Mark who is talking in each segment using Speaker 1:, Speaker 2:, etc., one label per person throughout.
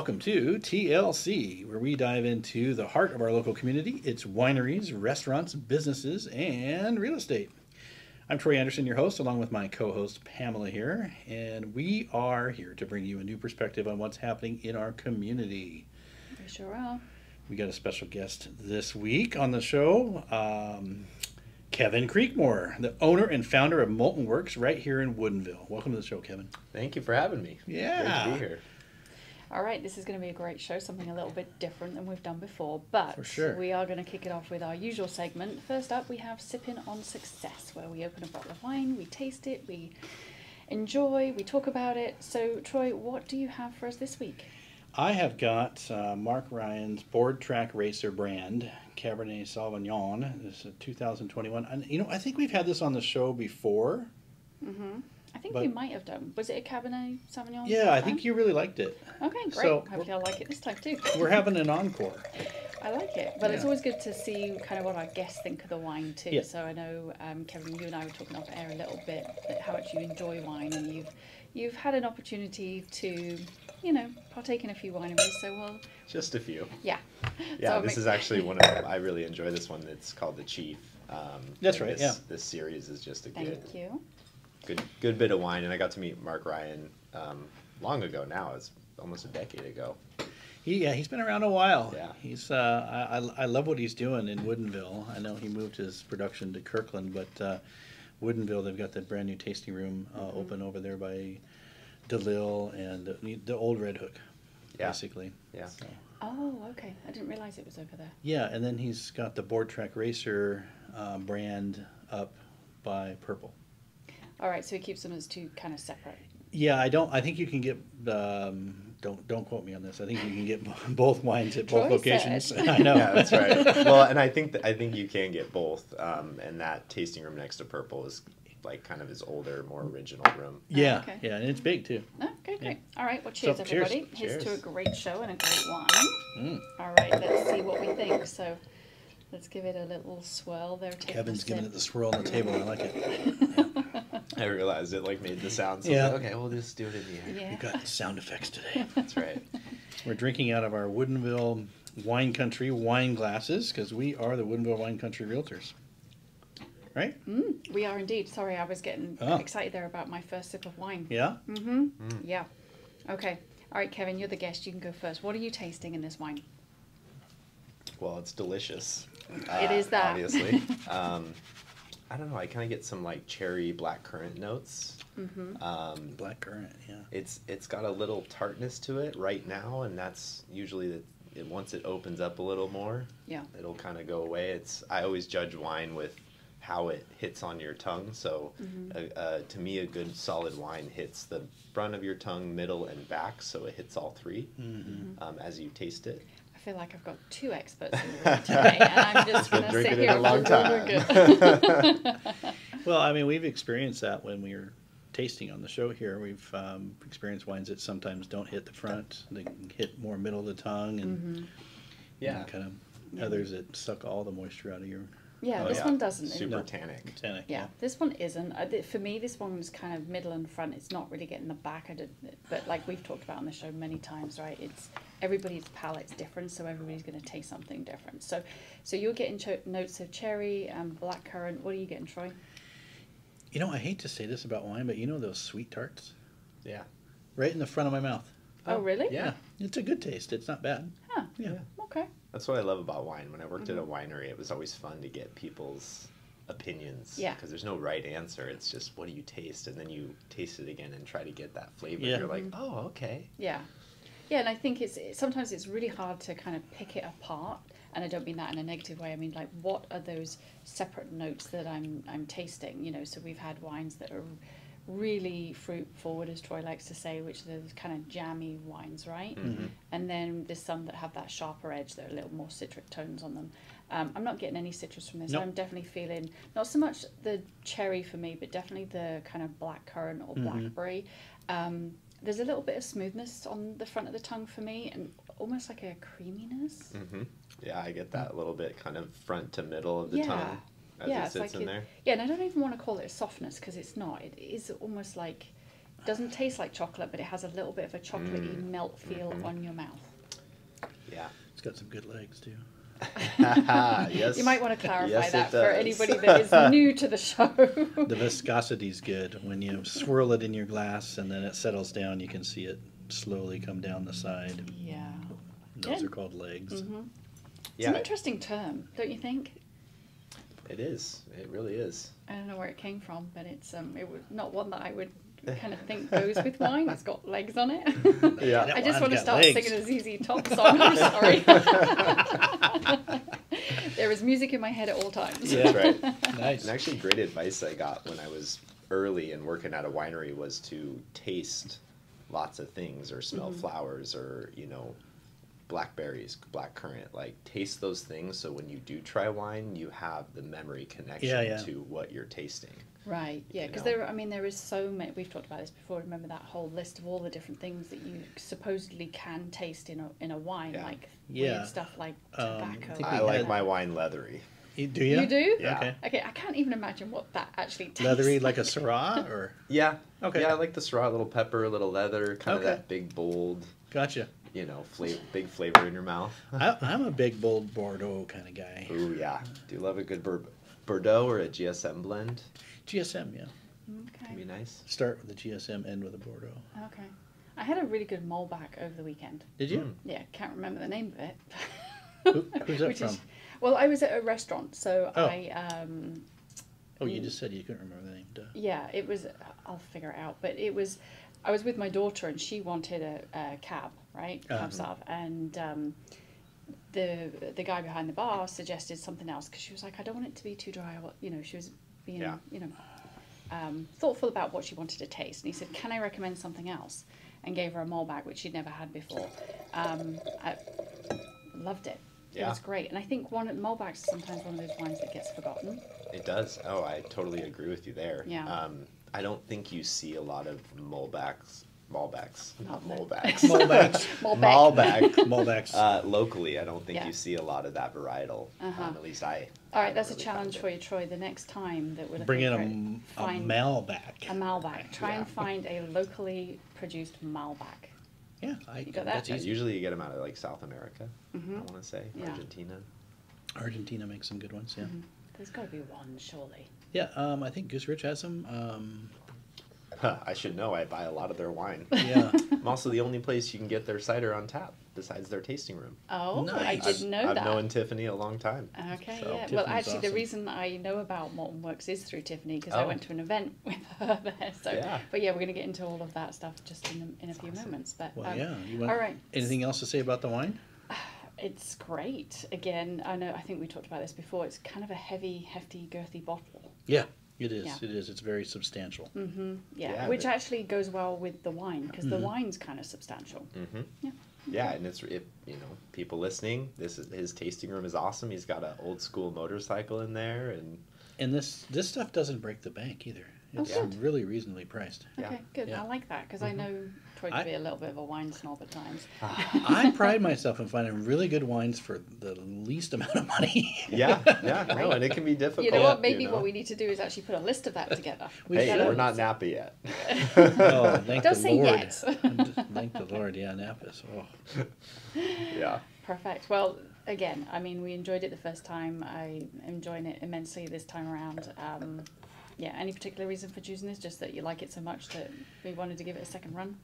Speaker 1: welcome to TLC, where we dive into the heart of our local community its wineries, restaurants, businesses, and real estate. I'm Troy Anderson, your host, along with my co host Pamela here, and we are here to bring you a new perspective on what's happening in our community.
Speaker 2: We sure are.
Speaker 1: We got a special guest this week on the show. Um, Kevin Creekmore, the owner and founder of Molten Works right here in Woodinville. Welcome to the show, Kevin.
Speaker 3: Thank you for having me.
Speaker 1: Yeah.
Speaker 3: Great to be here.
Speaker 2: All right, this is going to be a great show, something a little bit different than we've done before. But
Speaker 1: sure.
Speaker 2: we are going to kick it off with our usual segment. First up, we have Sipping on Success, where we open a bottle of wine, we taste it, we enjoy, we talk about it. So, Troy, what do you have for us this week?
Speaker 1: I have got uh, Mark Ryan's Board Track Racer brand Cabernet Sauvignon. This is a 2021. And you know, I think we've had this on the show before.
Speaker 2: Mm-hmm. I think
Speaker 1: But-
Speaker 2: you might have done. Was it a Cabernet Sauvignon?
Speaker 1: Yeah, I think you really liked it.
Speaker 2: Okay, great.
Speaker 1: So,
Speaker 2: Hopefully, I'll like it this time too.
Speaker 1: We're having an encore.
Speaker 2: I like it. Well, it's always good to see kind of what our guests think of the wine too.
Speaker 1: Yeah.
Speaker 2: So I know, um, Kevin, you and I were talking off air a little bit that how much you enjoy wine, and you've you've had an opportunity to, you know, partake in a few wineries. So well,
Speaker 3: Just a few.
Speaker 2: yeah.
Speaker 3: Yeah,
Speaker 2: So
Speaker 3: this
Speaker 2: ma-
Speaker 3: is actually one of them. I really enjoy this one. It's called the Chief. Um,
Speaker 1: That's right,
Speaker 3: This,
Speaker 1: yeah.
Speaker 3: This series is just a good,
Speaker 2: Thank you.
Speaker 3: Good, good bit of wine, and I got to meet Mark Ryan um, long ago. Now it's almost a decade ago.
Speaker 1: He, yeah, he's been around a while.
Speaker 3: Yeah.
Speaker 1: He's. Uh, I, I, I love what he's doing in Woodinville. I know he moved his production to Kirkland, but uh, Woodinville, they've got that brand new tasting room uh,
Speaker 2: Mm-hmm.
Speaker 1: open over there by DeLille and the, the old Red Hook,
Speaker 3: Yeah.
Speaker 1: basically.
Speaker 3: Yeah.
Speaker 1: So.
Speaker 2: Oh, okay. I didn't realize it was over there.
Speaker 1: Yeah, and then he's got the Board Track Racer uh, brand up by Purple.
Speaker 2: All right, so he keeps them as two kind of separate.
Speaker 1: Yeah, I don't. I think you can get. Um, don't don't quote me on this. I think you can get both wines at both
Speaker 2: Troy
Speaker 1: locations. I know.
Speaker 3: Yeah, that's right. well, and I think that, I think you can get both. Um, and that tasting room next to Purple is like kind of his older, more original room.
Speaker 1: Yeah,
Speaker 2: okay.
Speaker 1: yeah, and it's big too.
Speaker 2: Oh, okay, great. All right, well, cheers,
Speaker 1: So,
Speaker 2: cheers,
Speaker 1: cheers.
Speaker 2: everybody. Here's to a
Speaker 3: Cheers.
Speaker 2: great show and a great wine.
Speaker 1: Mm.
Speaker 2: All right, let's see what we think. So, let's give it a little swirl there. Take
Speaker 1: Kevin's
Speaker 2: a
Speaker 1: giving
Speaker 2: sip.
Speaker 1: it the swirl on the table. I like it.
Speaker 3: I realized it like made the sound. So
Speaker 1: Yeah.
Speaker 3: yeah. okay, we'll just do it in the air.
Speaker 2: Yeah.
Speaker 1: We've got sound effects today.
Speaker 3: That's right.
Speaker 1: We're drinking out of our Woodinville Wine Country wine glasses because we are the Woodinville Wine Country Realtors. Right?
Speaker 2: Mm, we are indeed. Sorry, I was getting
Speaker 1: Oh.
Speaker 2: excited there about my first sip of wine.
Speaker 1: Yeah.
Speaker 2: Mm-hmm. Yeah. Okay. All right, Kevin, you're the guest. You can go first. What are you tasting in this wine?
Speaker 3: Well, it's delicious.
Speaker 2: It is that.
Speaker 3: obviously. um, I don't know. I kind of get some like cherry black currant notes.
Speaker 2: Mm-hmm.
Speaker 3: Um,
Speaker 1: Black currant. Yeah.
Speaker 3: it's it's got a little tartness to it right now, and that's usually the it, once it opens up a little more,
Speaker 2: Yeah.
Speaker 3: it'll kind of go away. It's I always judge wine with how it hits on your tongue. So,
Speaker 2: Mhm.
Speaker 3: uh, uh, to me, a good solid wine hits the front of your tongue, middle, and back, so it hits all 3
Speaker 1: Mm-hmm.
Speaker 3: um, as you taste it.
Speaker 2: I feel like I've got two experts in the room today, and I'm just
Speaker 3: Been
Speaker 2: going to sit
Speaker 3: drinking it
Speaker 2: here
Speaker 3: a long time.
Speaker 2: good.
Speaker 1: Well, I mean, we've experienced that when we were tasting on the show here. We've um, experienced wines that sometimes don't hit the front; they can hit more middle of the tongue, and
Speaker 2: Mhm.
Speaker 3: Yeah.
Speaker 1: kind of
Speaker 2: Yeah.
Speaker 1: others that suck all the moisture out of your
Speaker 2: Yeah,
Speaker 3: Oh,
Speaker 2: this
Speaker 3: yeah.
Speaker 2: one doesn't.
Speaker 3: Super
Speaker 1: No.
Speaker 3: tannic.
Speaker 1: tannic.
Speaker 2: Yeah, this one isn't. I, thi- for me, this one's kind of middle and front. It's not really getting the back. I did, but like we've talked about on the show many times, right? It's everybody's palate's different, so everybody's going to taste something different. So, so you're getting cho- notes of cherry and black currant. What are you getting, Troy?
Speaker 1: You know, I hate to say this about wine, but you know those sweet tarts
Speaker 3: Yeah.
Speaker 1: right in the front of my mouth.
Speaker 2: Oh, really?
Speaker 3: Yeah.
Speaker 1: It's a good taste. It's not bad.
Speaker 2: Huh.
Speaker 1: Yeah.
Speaker 2: Okay.
Speaker 3: That's what I love about wine. When I worked
Speaker 2: Mm-hmm.
Speaker 3: at a winery, it was always fun to get people's opinions.
Speaker 2: Yeah.
Speaker 3: Because there's no right answer. It's just what do you taste, and then you taste it again and try to get that flavor.
Speaker 1: Yeah.
Speaker 3: You're like,
Speaker 2: Mm-hmm.
Speaker 3: oh, okay.
Speaker 2: Yeah, yeah, and I think it's sometimes it's really hard to kind of pick it apart. And I don't mean that in a negative way. I mean like, what are those separate notes that I'm I'm tasting? You know, so we've had wines that are really fruit forward, as Troy likes to say, which are those kind of jammy wines, right?
Speaker 3: Mhm.
Speaker 2: And then there's some that have that sharper edge, that are a little more citric tones on them. Um, I'm not getting any citrus from this.
Speaker 1: Nope.
Speaker 2: I'm definitely feeling not so much the cherry for me, but definitely the kind of black currant or
Speaker 1: Mhm.
Speaker 2: blackberry. Um, there's a little bit of smoothness on the front of the tongue for me, and almost like a creaminess.
Speaker 3: hmm Yeah, I get that a little bit kind of front to middle of the
Speaker 2: Yeah.
Speaker 3: tongue as
Speaker 2: Yeah,
Speaker 3: it
Speaker 2: it's
Speaker 3: sits
Speaker 2: like
Speaker 3: in
Speaker 2: it-
Speaker 3: there.
Speaker 2: Yeah, and I don't even want to call it a softness because it's not. It is almost like it doesn't taste like chocolate, but it has a little bit of a chocolatey
Speaker 3: Mm.
Speaker 2: melt feel
Speaker 3: Mhm.
Speaker 2: on your mouth.
Speaker 3: Yeah.
Speaker 1: It's got some good legs too.
Speaker 3: yes.
Speaker 2: You might want to clarify
Speaker 3: Yes,
Speaker 2: that for anybody that is new to the show.
Speaker 1: The viscosity's good. When you swirl it in your glass and then it settles down, you can see it slowly come down the side.
Speaker 2: yeah.
Speaker 1: Those
Speaker 2: Yeah.
Speaker 1: are called legs.
Speaker 2: hmm It's
Speaker 3: Yeah,
Speaker 2: an interesting term, don't you think?
Speaker 3: It is. It really is.
Speaker 2: I don't know where it came from, but it's um, it was not one that I would kind of think goes with wine. It's got legs on it.
Speaker 3: Yeah.
Speaker 2: I just want to start
Speaker 1: legs.
Speaker 2: singing a ZZ Top song. I'm sorry. there is music in my head at all times.
Speaker 1: Yeah.
Speaker 3: Right.
Speaker 1: Nice.
Speaker 3: And actually, great advice I got when I was early and working at a winery was to taste lots of things or smell
Speaker 2: Mhm.
Speaker 3: flowers or, you know, blackberries, black currant. Like, taste those things so when you do try wine, you have the memory connection
Speaker 1: Yeah, yeah.
Speaker 3: to what you're tasting.
Speaker 2: Right, yeah, because there, I mean, there is so many. We've talked about this before. Remember that whole list of all the different things that you supposedly can taste in a in a wine,
Speaker 3: Yeah.
Speaker 2: like
Speaker 1: Yeah.
Speaker 2: weird stuff like
Speaker 1: Um, I
Speaker 2: tobacco.
Speaker 1: think
Speaker 3: I like
Speaker 1: had-
Speaker 3: my wine leathery.
Speaker 1: You- Do you?
Speaker 2: You do?
Speaker 3: Yeah.
Speaker 1: Okay.
Speaker 2: Okay, I can't even imagine what that actually tastes.
Speaker 1: Leathery like a Syrah or?
Speaker 3: Yeah.
Speaker 1: Okay.
Speaker 3: Yeah, I like the Syrah, a little pepper, a little leather, kind of that big, bold,
Speaker 1: Gotcha.
Speaker 3: You know, flavor, big flavor in your mouth.
Speaker 1: I, I'm a big, bold Bordeaux kind of guy.
Speaker 3: Ooh, yeah. Do you love a good Bur- Bordeaux or a GSM blend?
Speaker 1: GSM, yeah.
Speaker 3: Can be nice.
Speaker 1: Start with the GSM, end with a Bordeaux.
Speaker 2: Okay. I had a really good Malbec over the weekend.
Speaker 1: Did you?
Speaker 3: Mm.
Speaker 2: Yeah, can't remember the name of it.
Speaker 1: Who, who's that
Speaker 2: Which
Speaker 1: from?
Speaker 2: is- well, I was at a restaurant, so
Speaker 1: Oh.
Speaker 2: I um,
Speaker 1: oh, you just said you couldn't remember the name. Duh.
Speaker 2: Yeah, it was. I'll figure it out. But it was. I was with my daughter, and she wanted a, a cab, right?
Speaker 1: Uh-huh.
Speaker 2: And um, the the guy behind the bar suggested something else because she was like, I don't want it to be too dry. Or, you know, she was being,
Speaker 3: Yeah.
Speaker 2: you know, um, thoughtful about what she wanted to taste. And he said, Can I recommend something else? And gave her a Malbec, which she'd never had before. Um, I loved it.
Speaker 3: Yeah.
Speaker 2: It was great, and I think one Malbec's sometimes one of those wines that gets forgotten.
Speaker 3: It does. Oh, I totally agree with you there.
Speaker 2: Yeah.
Speaker 3: Um, I don't think you see a lot of Malbecs, Malbecs, not
Speaker 2: Malbec.
Speaker 3: Malbecs.
Speaker 1: Malbecs.
Speaker 2: Malbec.
Speaker 3: Malbec.
Speaker 1: Malbecs.
Speaker 3: Uh, locally, I don't think
Speaker 2: Yeah.
Speaker 3: you see a lot of that varietal.
Speaker 2: Uh-huh.
Speaker 3: Um, at least I.
Speaker 2: All right,
Speaker 3: haven't
Speaker 2: that's a
Speaker 3: really
Speaker 2: challenge
Speaker 3: found
Speaker 2: for you, Troy. The next time that we're looking
Speaker 1: Bring in
Speaker 2: for
Speaker 1: a,
Speaker 2: it,
Speaker 1: m- a
Speaker 2: find
Speaker 1: Malbec.
Speaker 2: a Malbec. Try and find a locally produced Malbec.
Speaker 1: Yeah, I,
Speaker 2: You got that?
Speaker 1: that's
Speaker 3: Yeah,
Speaker 1: easy.
Speaker 3: usually you get them out of like South America.
Speaker 2: Mhm.
Speaker 3: I want to say
Speaker 2: Yeah.
Speaker 3: Argentina.
Speaker 1: Argentina makes some good ones. Yeah.
Speaker 2: Mhm. There's got to be one, surely.
Speaker 1: Yeah. Um, I think Goose Ridge has some. Um,
Speaker 3: Huh, I should know. I buy a lot of their wine.
Speaker 1: yeah.
Speaker 3: I'm also the only place you can get their cider on tap besides their tasting room.
Speaker 2: Oh, I didn't know
Speaker 3: I've,
Speaker 2: that.
Speaker 3: I've known Tiffany a long time.
Speaker 2: Okay,
Speaker 3: So-
Speaker 2: yeah. Well,
Speaker 1: Tiffany's
Speaker 2: actually, the reason I know about Molten Works is through Tiffany because I
Speaker 3: Oh.
Speaker 2: went to an event with her there. So,
Speaker 3: Yeah.
Speaker 2: but yeah, we're going to get into all of that stuff just in a, in a few
Speaker 3: awesome.
Speaker 2: moments. But
Speaker 1: Well,
Speaker 2: um,
Speaker 1: yeah. You want
Speaker 2: all right.
Speaker 1: anything else to say about the wine?
Speaker 2: It's great. Again, I know. I think we talked about this before. It's kind of a heavy, hefty, girthy bottle.
Speaker 1: Yeah, it is.
Speaker 2: Yeah.
Speaker 1: It is. It's very substantial.
Speaker 2: Mm-hmm. Yeah,
Speaker 3: Yeah,
Speaker 2: which
Speaker 3: but-
Speaker 2: actually goes well with the wine because the
Speaker 1: Mhm.
Speaker 2: wine's kind of substantial.
Speaker 3: Mm-hmm.
Speaker 2: Yeah.
Speaker 3: Yeah, and it's if you know people listening, this is his tasting room is awesome. He's got an old school motorcycle in there, and
Speaker 1: And this this stuff doesn't break the bank either.
Speaker 2: Oh,
Speaker 1: It's
Speaker 2: good.
Speaker 1: really reasonably priced.
Speaker 3: Yeah.
Speaker 2: Okay, good.
Speaker 1: Yeah.
Speaker 2: I like that because I
Speaker 3: Mhm.
Speaker 2: know Troy to
Speaker 1: I-
Speaker 2: be a little bit of a wine snob at times.
Speaker 1: I pride myself in finding really good wines for the least amount of money.
Speaker 3: yeah, yeah, no, and it can be difficult.
Speaker 2: You know what? Maybe
Speaker 3: know?
Speaker 2: what we need to do is actually put a list of that together.
Speaker 1: We
Speaker 3: hey, we're not Napa yet.
Speaker 1: oh, thank
Speaker 2: Don't
Speaker 1: the
Speaker 2: say
Speaker 1: Lord.
Speaker 2: yet.
Speaker 1: thank the Lord. Yeah, Napa's. Oh.
Speaker 3: yeah.
Speaker 2: Perfect. Well, again, I mean, we enjoyed it the first time. I am enjoying it immensely this time around. Um, yeah. Any particular reason for choosing this? Just that you like it so much that we wanted to give it a second run.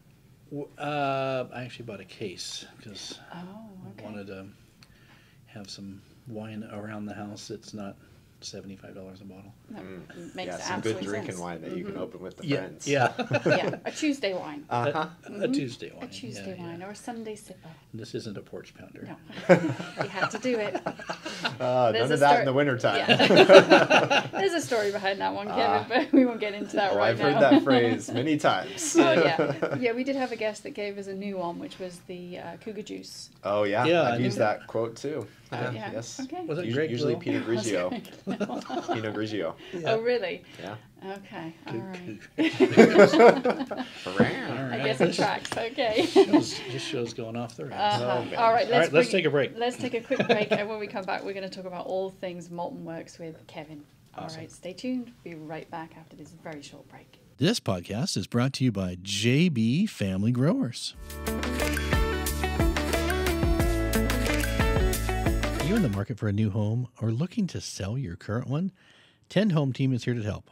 Speaker 1: Uh, I actually bought a case because
Speaker 2: Oh,
Speaker 1: I wanted to have some wine around the house. It's not seventy-five dollars a bottle.
Speaker 2: That
Speaker 3: Mm.
Speaker 2: makes
Speaker 3: yeah, some good
Speaker 2: absolute
Speaker 3: drinking
Speaker 2: sense.
Speaker 3: wine that you can
Speaker 2: Mhm.
Speaker 3: open with the
Speaker 1: yeah,
Speaker 3: friends.
Speaker 1: yeah.
Speaker 2: yeah, a Tuesday wine,
Speaker 3: Uh huh.
Speaker 1: A, a
Speaker 2: Mhm.
Speaker 1: Tuesday wine.
Speaker 2: a Tuesday
Speaker 1: yeah,
Speaker 2: wine,
Speaker 1: yeah.
Speaker 2: or a Sunday sipper.
Speaker 1: This isn't a porch pounder.
Speaker 2: No, you had to do it.
Speaker 3: Uh,
Speaker 2: There's
Speaker 3: none
Speaker 2: a
Speaker 3: of that
Speaker 2: story-
Speaker 3: in the wintertime.
Speaker 2: Yeah. There's a story behind that one, Kevin,
Speaker 3: Ah.
Speaker 2: but we won't get into that
Speaker 3: oh,
Speaker 2: right
Speaker 3: I've
Speaker 2: now.
Speaker 3: heard that phrase many times.
Speaker 2: oh yeah, yeah. We did have a guest that gave us a new one, which was the uh, cougar juice.
Speaker 3: Oh yeah,
Speaker 1: Yeah,
Speaker 3: I've
Speaker 1: I
Speaker 3: used
Speaker 1: knew-
Speaker 3: that quote too. Yeah,
Speaker 2: yeah.
Speaker 3: Yes.
Speaker 2: Okay.
Speaker 1: Was it
Speaker 3: Us-
Speaker 1: Greg
Speaker 3: usually
Speaker 1: Will?
Speaker 3: Pinot Grigio. Pinot Grigio.
Speaker 2: Oh really?
Speaker 3: Yeah.
Speaker 2: Okay. All right. I guess it tracks. Okay.
Speaker 1: Shows, just shows going off the rails.
Speaker 2: Uh-huh.
Speaker 3: Oh,
Speaker 2: all right. Let's,
Speaker 1: right, let's
Speaker 2: bring-
Speaker 1: take a break.
Speaker 2: Let's take a quick break, and when we come back, we're going to talk about all things Molten Works with Kevin. All right. Stay tuned. Be right back after this very short break.
Speaker 1: This podcast is brought to you by JB Family Growers. Are you in the market for a new home or looking to sell your current one? Tend Home Team is here to help.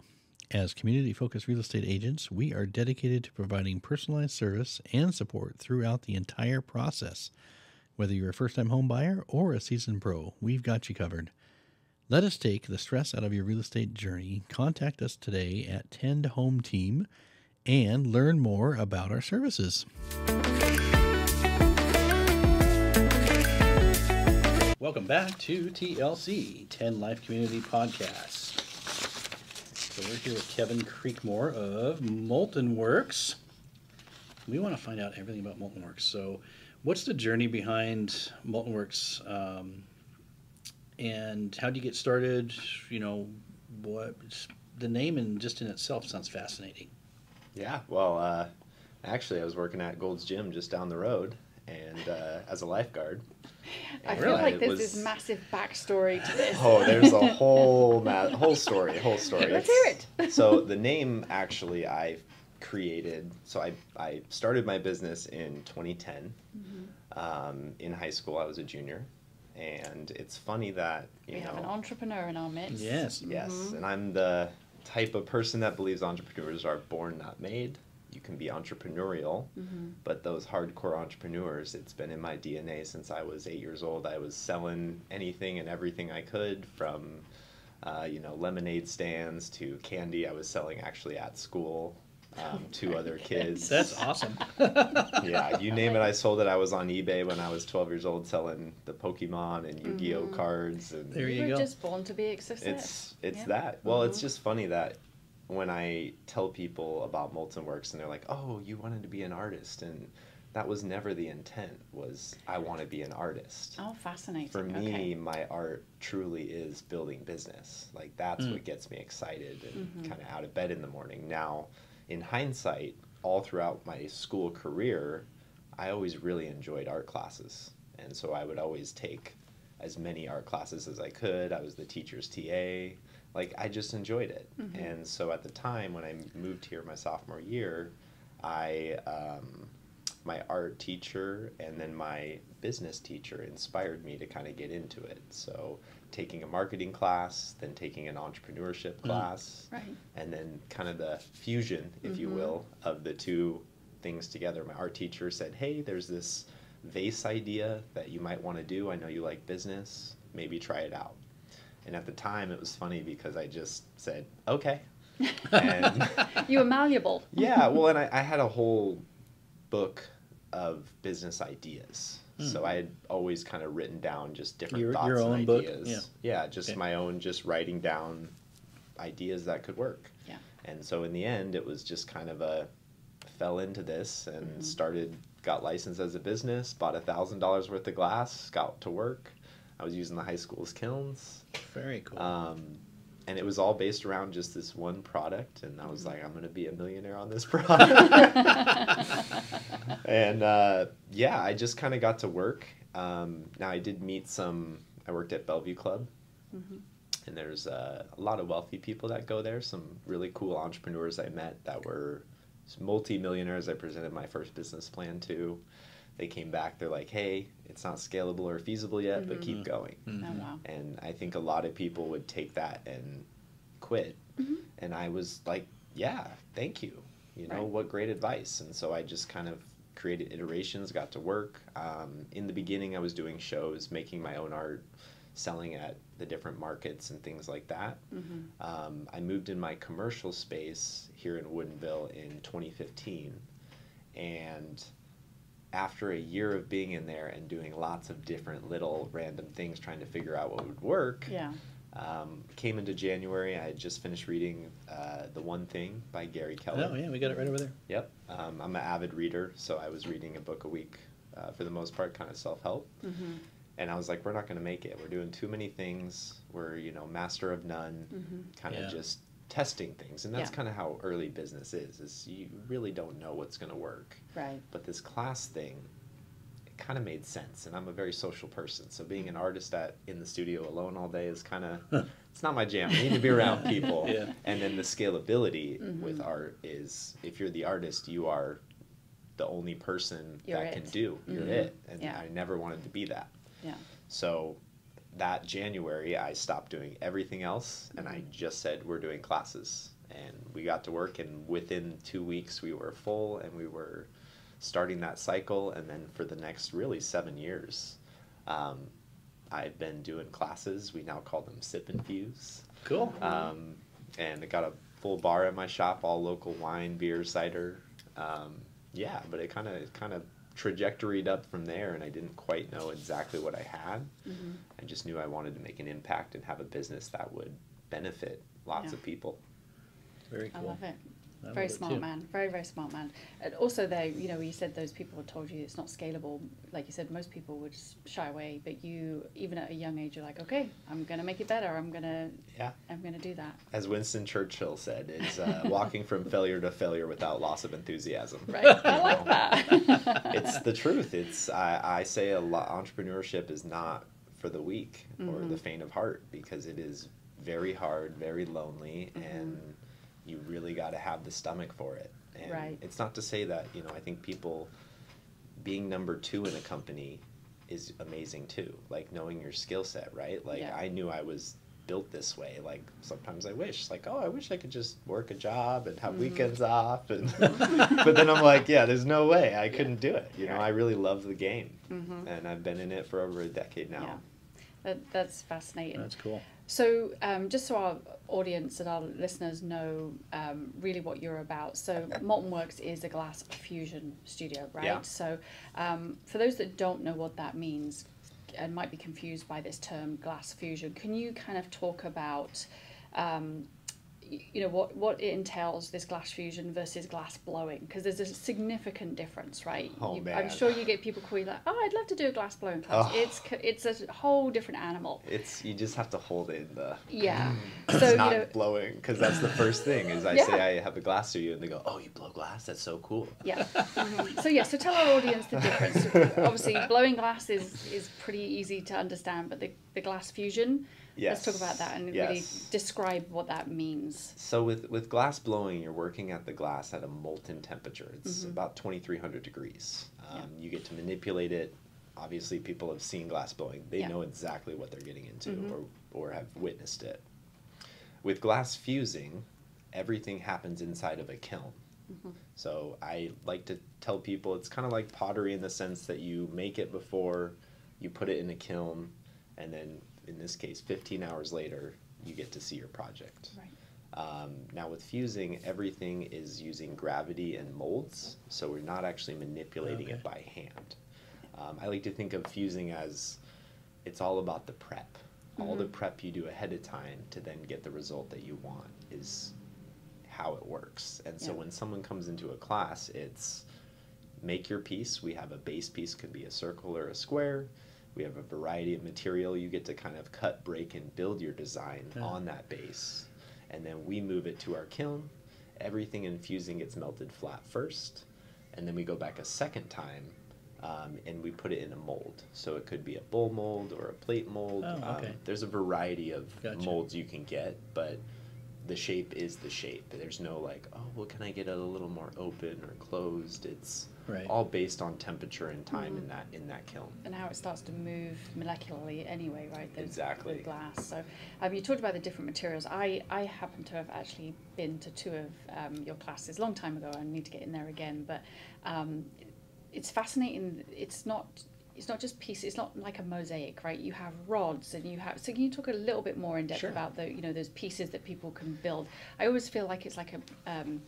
Speaker 1: As community focused real estate agents, we are dedicated to providing personalized service and support throughout the entire process. Whether you're a first time home buyer or a seasoned pro, we've got you covered. Let us take the stress out of your real estate journey. Contact us today at Tend Home Team and learn more about our services. Welcome back to TLC, Tend Life Community Podcast. So we're here with Kevin Creekmore of Molten Works. We want to find out everything about Molten Works. So, what's the journey behind Molten Works, um, and how do you get started? You know, what the name and just in itself sounds fascinating.
Speaker 3: Yeah, well, uh, actually, I was working at Gold's Gym just down the road, and uh, as a lifeguard.
Speaker 2: I
Speaker 3: And
Speaker 2: feel like
Speaker 3: it
Speaker 2: there's
Speaker 3: was-
Speaker 2: this massive backstory to this.
Speaker 3: Oh, there's a whole ma- whole story, whole story.
Speaker 2: Let's hear it.
Speaker 3: so the name actually I created. So I I started my business in 2010.
Speaker 2: Mm-hmm.
Speaker 3: Um, in high school, I was a junior, and it's funny that you
Speaker 2: we
Speaker 3: know
Speaker 2: have an entrepreneur in our midst.
Speaker 1: Yes.
Speaker 3: Yes,
Speaker 2: Mhm.
Speaker 3: and I'm the type of person that believes entrepreneurs are born, not made. You can be entrepreneurial,
Speaker 2: Mm-hmm.
Speaker 3: but those hardcore entrepreneurs, it's been in my DNA since I was eight years old. I was selling anything and everything I could from, uh, you know, lemonade stands to candy I was selling actually at school um, to other kids.
Speaker 1: That's awesome.
Speaker 3: yeah, you name it, I sold it. I was on eBay when I was 12 years old selling the Pokemon and Yu-Gi-Oh
Speaker 2: Mhm.
Speaker 3: cards and
Speaker 1: There
Speaker 2: we
Speaker 1: you
Speaker 2: were
Speaker 1: go.
Speaker 2: just born to be a success.
Speaker 3: it's it's
Speaker 2: Yeah.
Speaker 3: that. Well, it's
Speaker 2: Mhm.
Speaker 3: just funny that when I tell people about Molten Works and they're like, "Oh, you wanted to be an artist," and that was never the intent. Was I want to be an artist?
Speaker 2: Oh, fascinating.
Speaker 3: For me,
Speaker 2: okay.
Speaker 3: my art truly is building business. Like that's
Speaker 1: Mm.
Speaker 3: what gets me excited and
Speaker 2: Mhm.
Speaker 3: kind of out of bed in the morning. Now, in hindsight, all throughout my school career, I always really enjoyed art classes, and so I would always take as many art classes as I could. I was the teacher's TA. Like I just enjoyed it,
Speaker 2: Mhm.
Speaker 3: and so at the time when I moved here my sophomore year, I um, my art teacher and then my business teacher inspired me to kind of get into it. So taking a marketing class, then taking an entrepreneurship class,
Speaker 2: Right.
Speaker 3: and then kind of the fusion, if you
Speaker 2: Mhm.
Speaker 3: will, of the two things together. My art teacher said, "Hey, there's this vase idea that you might want to do. I know you like business. Maybe try it out." And at the time, it was funny because I just said, "Okay." And
Speaker 2: You were malleable.
Speaker 3: yeah, well, and I, I had a whole book of business ideas.
Speaker 1: Hmm.
Speaker 3: So I had always kind of written down just different
Speaker 1: Your-
Speaker 3: thoughts
Speaker 1: your
Speaker 3: and
Speaker 1: own book?
Speaker 3: ideas. Yeah, just
Speaker 1: Okay.
Speaker 3: my own, just writing down ideas that could work.
Speaker 2: Yeah.
Speaker 3: And so in the end, it was just kind of a fell into this and
Speaker 2: Mhm.
Speaker 3: started, got licensed as a business, bought a thousand dollars worth of glass, got to work. I was using the high school's kilns.
Speaker 1: Very cool.
Speaker 3: Um, and it was all based around just this one product. And I was like, I'm going to be a millionaire on this product. and uh, yeah, I just kind of got to work. Um, now, I did meet some, I worked at Bellevue Club.
Speaker 2: Mhm.
Speaker 3: And there's uh, a lot of wealthy people that go there. Some really cool entrepreneurs I met that were multi-millionaires. I presented my first business plan to. They came back. They're like, "Hey, it's not scalable or feasible yet, but keep
Speaker 1: Mhm.
Speaker 3: going."
Speaker 2: Oh,
Speaker 1: Mhm.
Speaker 2: wow.
Speaker 3: And I think a lot of people would take that and quit.
Speaker 2: Mhm.
Speaker 3: And I was like, yeah, thank you. You know,
Speaker 2: Right.
Speaker 3: what great advice. And so I just kind of created iterations, got to work. Um, in the beginning, I was doing shows, making my own art, selling at the different markets and things like that.
Speaker 2: Mhm.
Speaker 3: Um, I moved in my commercial space here in Woodinville in 2015. And after a year of being in there and doing lots of different little random things, trying to figure out what would work,
Speaker 2: Yeah.
Speaker 3: um, came into January. I had just finished reading uh, The One Thing by Gary Keller.
Speaker 1: Oh yeah, we got it right over there.
Speaker 3: Yep. Um, I'm an avid reader, so I was reading a book a week uh, for the most part, kind of self help.
Speaker 2: Mhm.
Speaker 3: And I was like, we're not going to make it. We're doing too many things. We're, you know, master of none,
Speaker 2: Mhm.
Speaker 3: kind of
Speaker 1: Yeah.
Speaker 3: just testing things. And that's
Speaker 2: Yeah.
Speaker 3: kind of how early business is, is you really don't know what's going to work.
Speaker 2: Right.
Speaker 3: But this class thing, it kind of made sense. And I'm a very social person. So being an artist at in the studio alone all day is kind of it's not my jam. I need to be around people.
Speaker 1: Yeah.
Speaker 3: And then the scalability with
Speaker 2: Mm-hmm.
Speaker 3: art is if you're the artist, you are the only person
Speaker 2: You're
Speaker 3: that can do. You're
Speaker 2: Mhm.
Speaker 3: it. And
Speaker 2: Yeah.
Speaker 3: I never wanted to be that.
Speaker 2: Yeah.
Speaker 3: So that January, I stopped doing everything else and
Speaker 2: Mm-hmm.
Speaker 3: I just said, we're doing classes. And we got to work, and within two weeks, we were full and we were starting that cycle. And then for the next really seven years, um, I've been doing classes. We now call them Sip and Fuse.
Speaker 1: Cool.
Speaker 3: Um, and I got a full bar at my shop, all local wine, beer, cider. Um, yeah, but it kind of kind of trajectoried up from there, and I didn't quite know exactly what I had.
Speaker 2: Mm-hmm.
Speaker 3: I just knew I wanted to make an impact and have a business that would benefit lots
Speaker 2: Yeah.
Speaker 3: of people.
Speaker 1: Very
Speaker 2: I
Speaker 1: cool.
Speaker 2: love it.
Speaker 1: I
Speaker 2: very smart
Speaker 1: too.
Speaker 2: man. Very, very smart man. And also, though, you know, you said those people told you it's not scalable. Like you said, most people would shy away, but you, even at a young age, you're like, okay, I'm gonna make it better. I'm gonna,
Speaker 3: Yeah.
Speaker 2: I'm gonna do that.
Speaker 3: As Winston Churchill said, is uh, walking from failure to failure without loss of enthusiasm.
Speaker 2: Right? I like that.
Speaker 3: it's the truth. It's I, I say a lot. Entrepreneurship is not for the weak or
Speaker 2: Mm-hmm.
Speaker 3: the faint of heart because it is very hard, very lonely,
Speaker 2: Mm-hmm.
Speaker 3: and you really got to have the stomach for it. And
Speaker 2: Right.
Speaker 3: it's not to say that you know. I think people being number two in a company is amazing too. Like knowing your skill set, right? Like
Speaker 2: Yeah.
Speaker 3: I knew I was built this way. Like sometimes I wish, like, oh, I wish I could just work a job and have
Speaker 2: Mhm.
Speaker 3: weekends off, and but then I'm like, yeah, there's no way I couldn't do it. You know,
Speaker 2: Right.
Speaker 3: I really love the game,
Speaker 2: Mhm.
Speaker 3: and I've been in it for over a decade now.
Speaker 2: Yeah. That, that's fascinating.
Speaker 1: That's cool.
Speaker 2: So, um, just so our audience and our listeners know um, really what you're about. So, Molten Works is a glass fusion studio, right?
Speaker 3: Yeah.
Speaker 2: So, um, for those that don't know what that means and might be confused by this term glass fusion, can you kind of talk about, um, you know, what, what it entails, this glass fusion versus glass blowing? Because there's a significant difference, right?
Speaker 3: Oh,
Speaker 2: You- I'm sure you get people calling like, oh, I'd love to do a glass blowing class.
Speaker 3: Oh.
Speaker 2: It's, it's a whole different animal.
Speaker 3: It's you just have to hold it in the.
Speaker 2: Yeah.
Speaker 3: It's
Speaker 2: So, you
Speaker 3: not
Speaker 2: know,
Speaker 3: blowing because that's the first thing is I
Speaker 2: Yeah.
Speaker 3: say I have a glass to you and they go, oh, you blow glass? That's so cool.
Speaker 2: Yeah. Mhm. So yeah. So tell our audience the difference. Obviously, blowing glass is is pretty easy to understand, but the, the glass fusion.
Speaker 3: Yes.
Speaker 2: Let's talk about that and really describe what that means.
Speaker 3: So with with glass blowing, you're working at the glass at a molten temperature. It's
Speaker 2: Mhm.
Speaker 3: about 2,300 degrees. Um,
Speaker 2: Yeah.
Speaker 3: You get to manipulate it. Obviously, people have seen glass blowing. They
Speaker 2: Yeah.
Speaker 3: know exactly what they're getting into
Speaker 2: Mhm.
Speaker 3: or, or have witnessed it. With glass fusing, everything happens inside of a kiln.
Speaker 2: Mhm.
Speaker 3: So I like to tell people it's kind of like pottery in the sense that you make it before you put it in a kiln, and then in this case, 15 hours later, you get to see your project.
Speaker 2: Right.
Speaker 3: Um, now with fusing, everything is using gravity and molds, so we're not actually manipulating
Speaker 1: Okay.
Speaker 3: it by hand. Um, I like to think of fusing as it's all about the prep. All the
Speaker 2: Mhm.
Speaker 3: prep you do ahead of time to then get the result that you want is how it works. And so
Speaker 2: Yeah.
Speaker 3: when someone comes into a class, it's make your piece. We have a base piece, could be a circle or a square. We have a variety of material. You get to kind of cut, break, and build your design
Speaker 1: Yeah.
Speaker 3: on that base. And then we move it to our kiln. Everything infusing gets melted flat first. And then we go back a second time um, and we put it in a mold. So it could be a bowl mold or a plate mold.
Speaker 1: Oh, okay.
Speaker 3: um, there's a variety of
Speaker 1: Gotcha.
Speaker 3: molds you can get, but the shape is the shape. There's no like, oh, well, can I get it a little more open or closed? It's
Speaker 1: Right.
Speaker 3: all based on temperature and time
Speaker 2: Mhm.
Speaker 3: in that in that kiln.
Speaker 2: And how it starts to move molecularly anyway, right? Those,
Speaker 3: Exactly.
Speaker 2: With glass. So um, you talked about the different materials. I, I happen to have actually been to two of um, your classes a long time ago. I need to get in there again. But um, it's fascinating. It's not it's not just pieces. It's not like a mosaic, right? You have rods and you have. So can you talk a little bit more in depth
Speaker 3: Sure.
Speaker 2: about the you know those pieces that people can build? I always feel like it's like a um,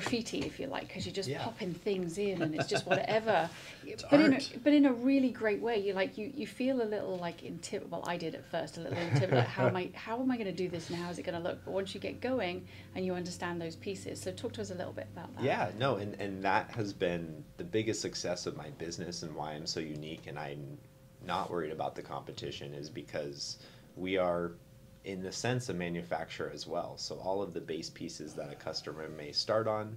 Speaker 2: graffiti, if you like, because you're just
Speaker 3: Yeah.
Speaker 2: popping things in and it's just whatever.
Speaker 1: It's
Speaker 2: but in a, but in a really great way. You like you, you feel a little like intimidated. Well, I did at first a little intimidated. like, how am I how am I going to do this and how is it going to look? But once you get going and you understand those pieces, so talk to us a little bit about that.
Speaker 3: Yeah, no, and, and that has been the biggest success of my business and why I'm so unique and I'm not worried about the competition is because we are in the sense a manufacturer as well. So all of the base pieces that a customer may start on,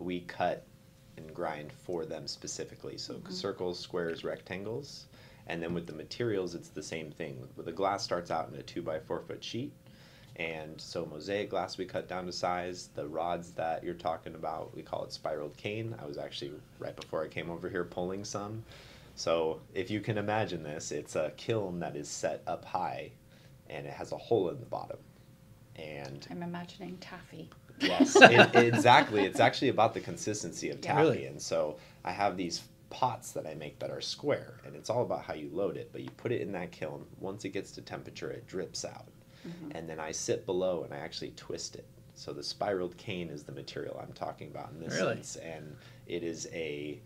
Speaker 3: we cut and grind for them specifically. So
Speaker 2: Mhm.
Speaker 3: circles, squares, rectangles. And then with the materials, it's the same thing. The glass starts out in a two by four foot sheet. And so mosaic glass we cut down to size. The rods that you're talking about, we call it spiraled cane. I was actually right before I came over here pulling some. So if you can imagine this, it's a kiln that is set up high and it has a hole in the bottom. And
Speaker 2: I'm imagining taffy.
Speaker 3: Yes, it, exactly. It's actually about the consistency of
Speaker 2: Yeah.
Speaker 3: taffy.
Speaker 1: Really?
Speaker 3: And so I have these pots that I make that are square, and it's all about how you load it. But you put it in that kiln. Once it gets to temperature, it drips out. Mm-hmm. And then I sit below and I actually twist it. So the spiraled cane is the material I'm talking about in this
Speaker 1: Really?
Speaker 3: sense. And it is a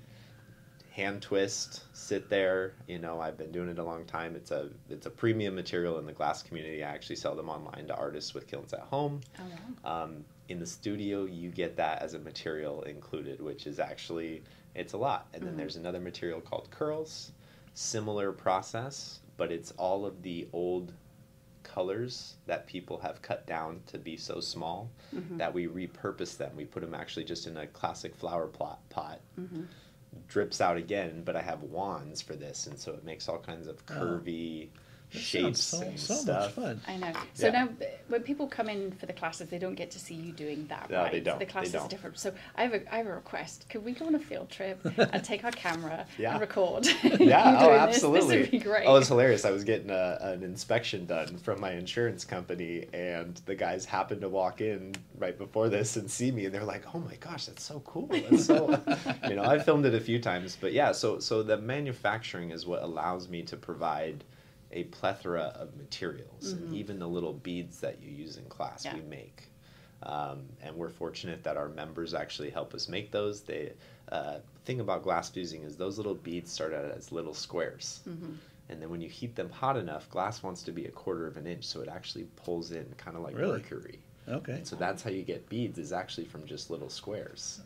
Speaker 3: hand twist sit there you know i've been doing it a long time it's a it's a premium material in the glass community i actually sell them online to artists with kilns at home
Speaker 2: Oh wow.
Speaker 3: um, in the studio you get that as a material included which is actually it's a lot and then
Speaker 2: Mhm.
Speaker 3: there's another material called curls similar process but it's all of the old colors that people have cut down to be so small
Speaker 2: Mhm.
Speaker 3: that we repurpose them we put them actually just in a classic flower plot pot
Speaker 2: Mhm.
Speaker 3: Drips out again but i have wands for this and so it makes all kinds of
Speaker 1: Oh.
Speaker 3: curvy
Speaker 1: That
Speaker 3: shapes
Speaker 1: sounds so,
Speaker 3: and
Speaker 1: so
Speaker 3: stuff
Speaker 1: much fun.
Speaker 2: I know. So
Speaker 3: Yeah.
Speaker 2: now, when people come in for the classes, they don't get to see you doing that,
Speaker 3: No,
Speaker 2: right?
Speaker 3: they don't.
Speaker 2: the
Speaker 3: They
Speaker 2: classes are
Speaker 3: don't.
Speaker 2: different. So I have a, I have a request. Could we go on a field trip and take our camera
Speaker 3: Yeah.
Speaker 2: and record? you
Speaker 3: yeah, oh,
Speaker 2: doing this?
Speaker 3: absolutely.
Speaker 2: This would be great.
Speaker 3: Oh, it's hilarious. I was getting a, an inspection done from my insurance company, and the guys happened to walk in right before this and see me, and they're like, "Oh my gosh, that's so cool!" That's so, you know, I filmed it a few times, but yeah. So, so the manufacturing is what allows me to provide a plethora of materials, and even the little beads that you use in class,
Speaker 2: Yeah.
Speaker 3: we make. Um, and we're fortunate that our members actually help us make those. The uh, thing about glass fusing is those little beads start out as little squares,
Speaker 2: Mhm.
Speaker 3: and then when you heat them hot enough, glass wants to be a quarter of an inch, so it actually pulls in kind of like
Speaker 1: Really?
Speaker 3: mercury.
Speaker 1: Okay.
Speaker 3: And so that's how you get beads is actually from just little squares.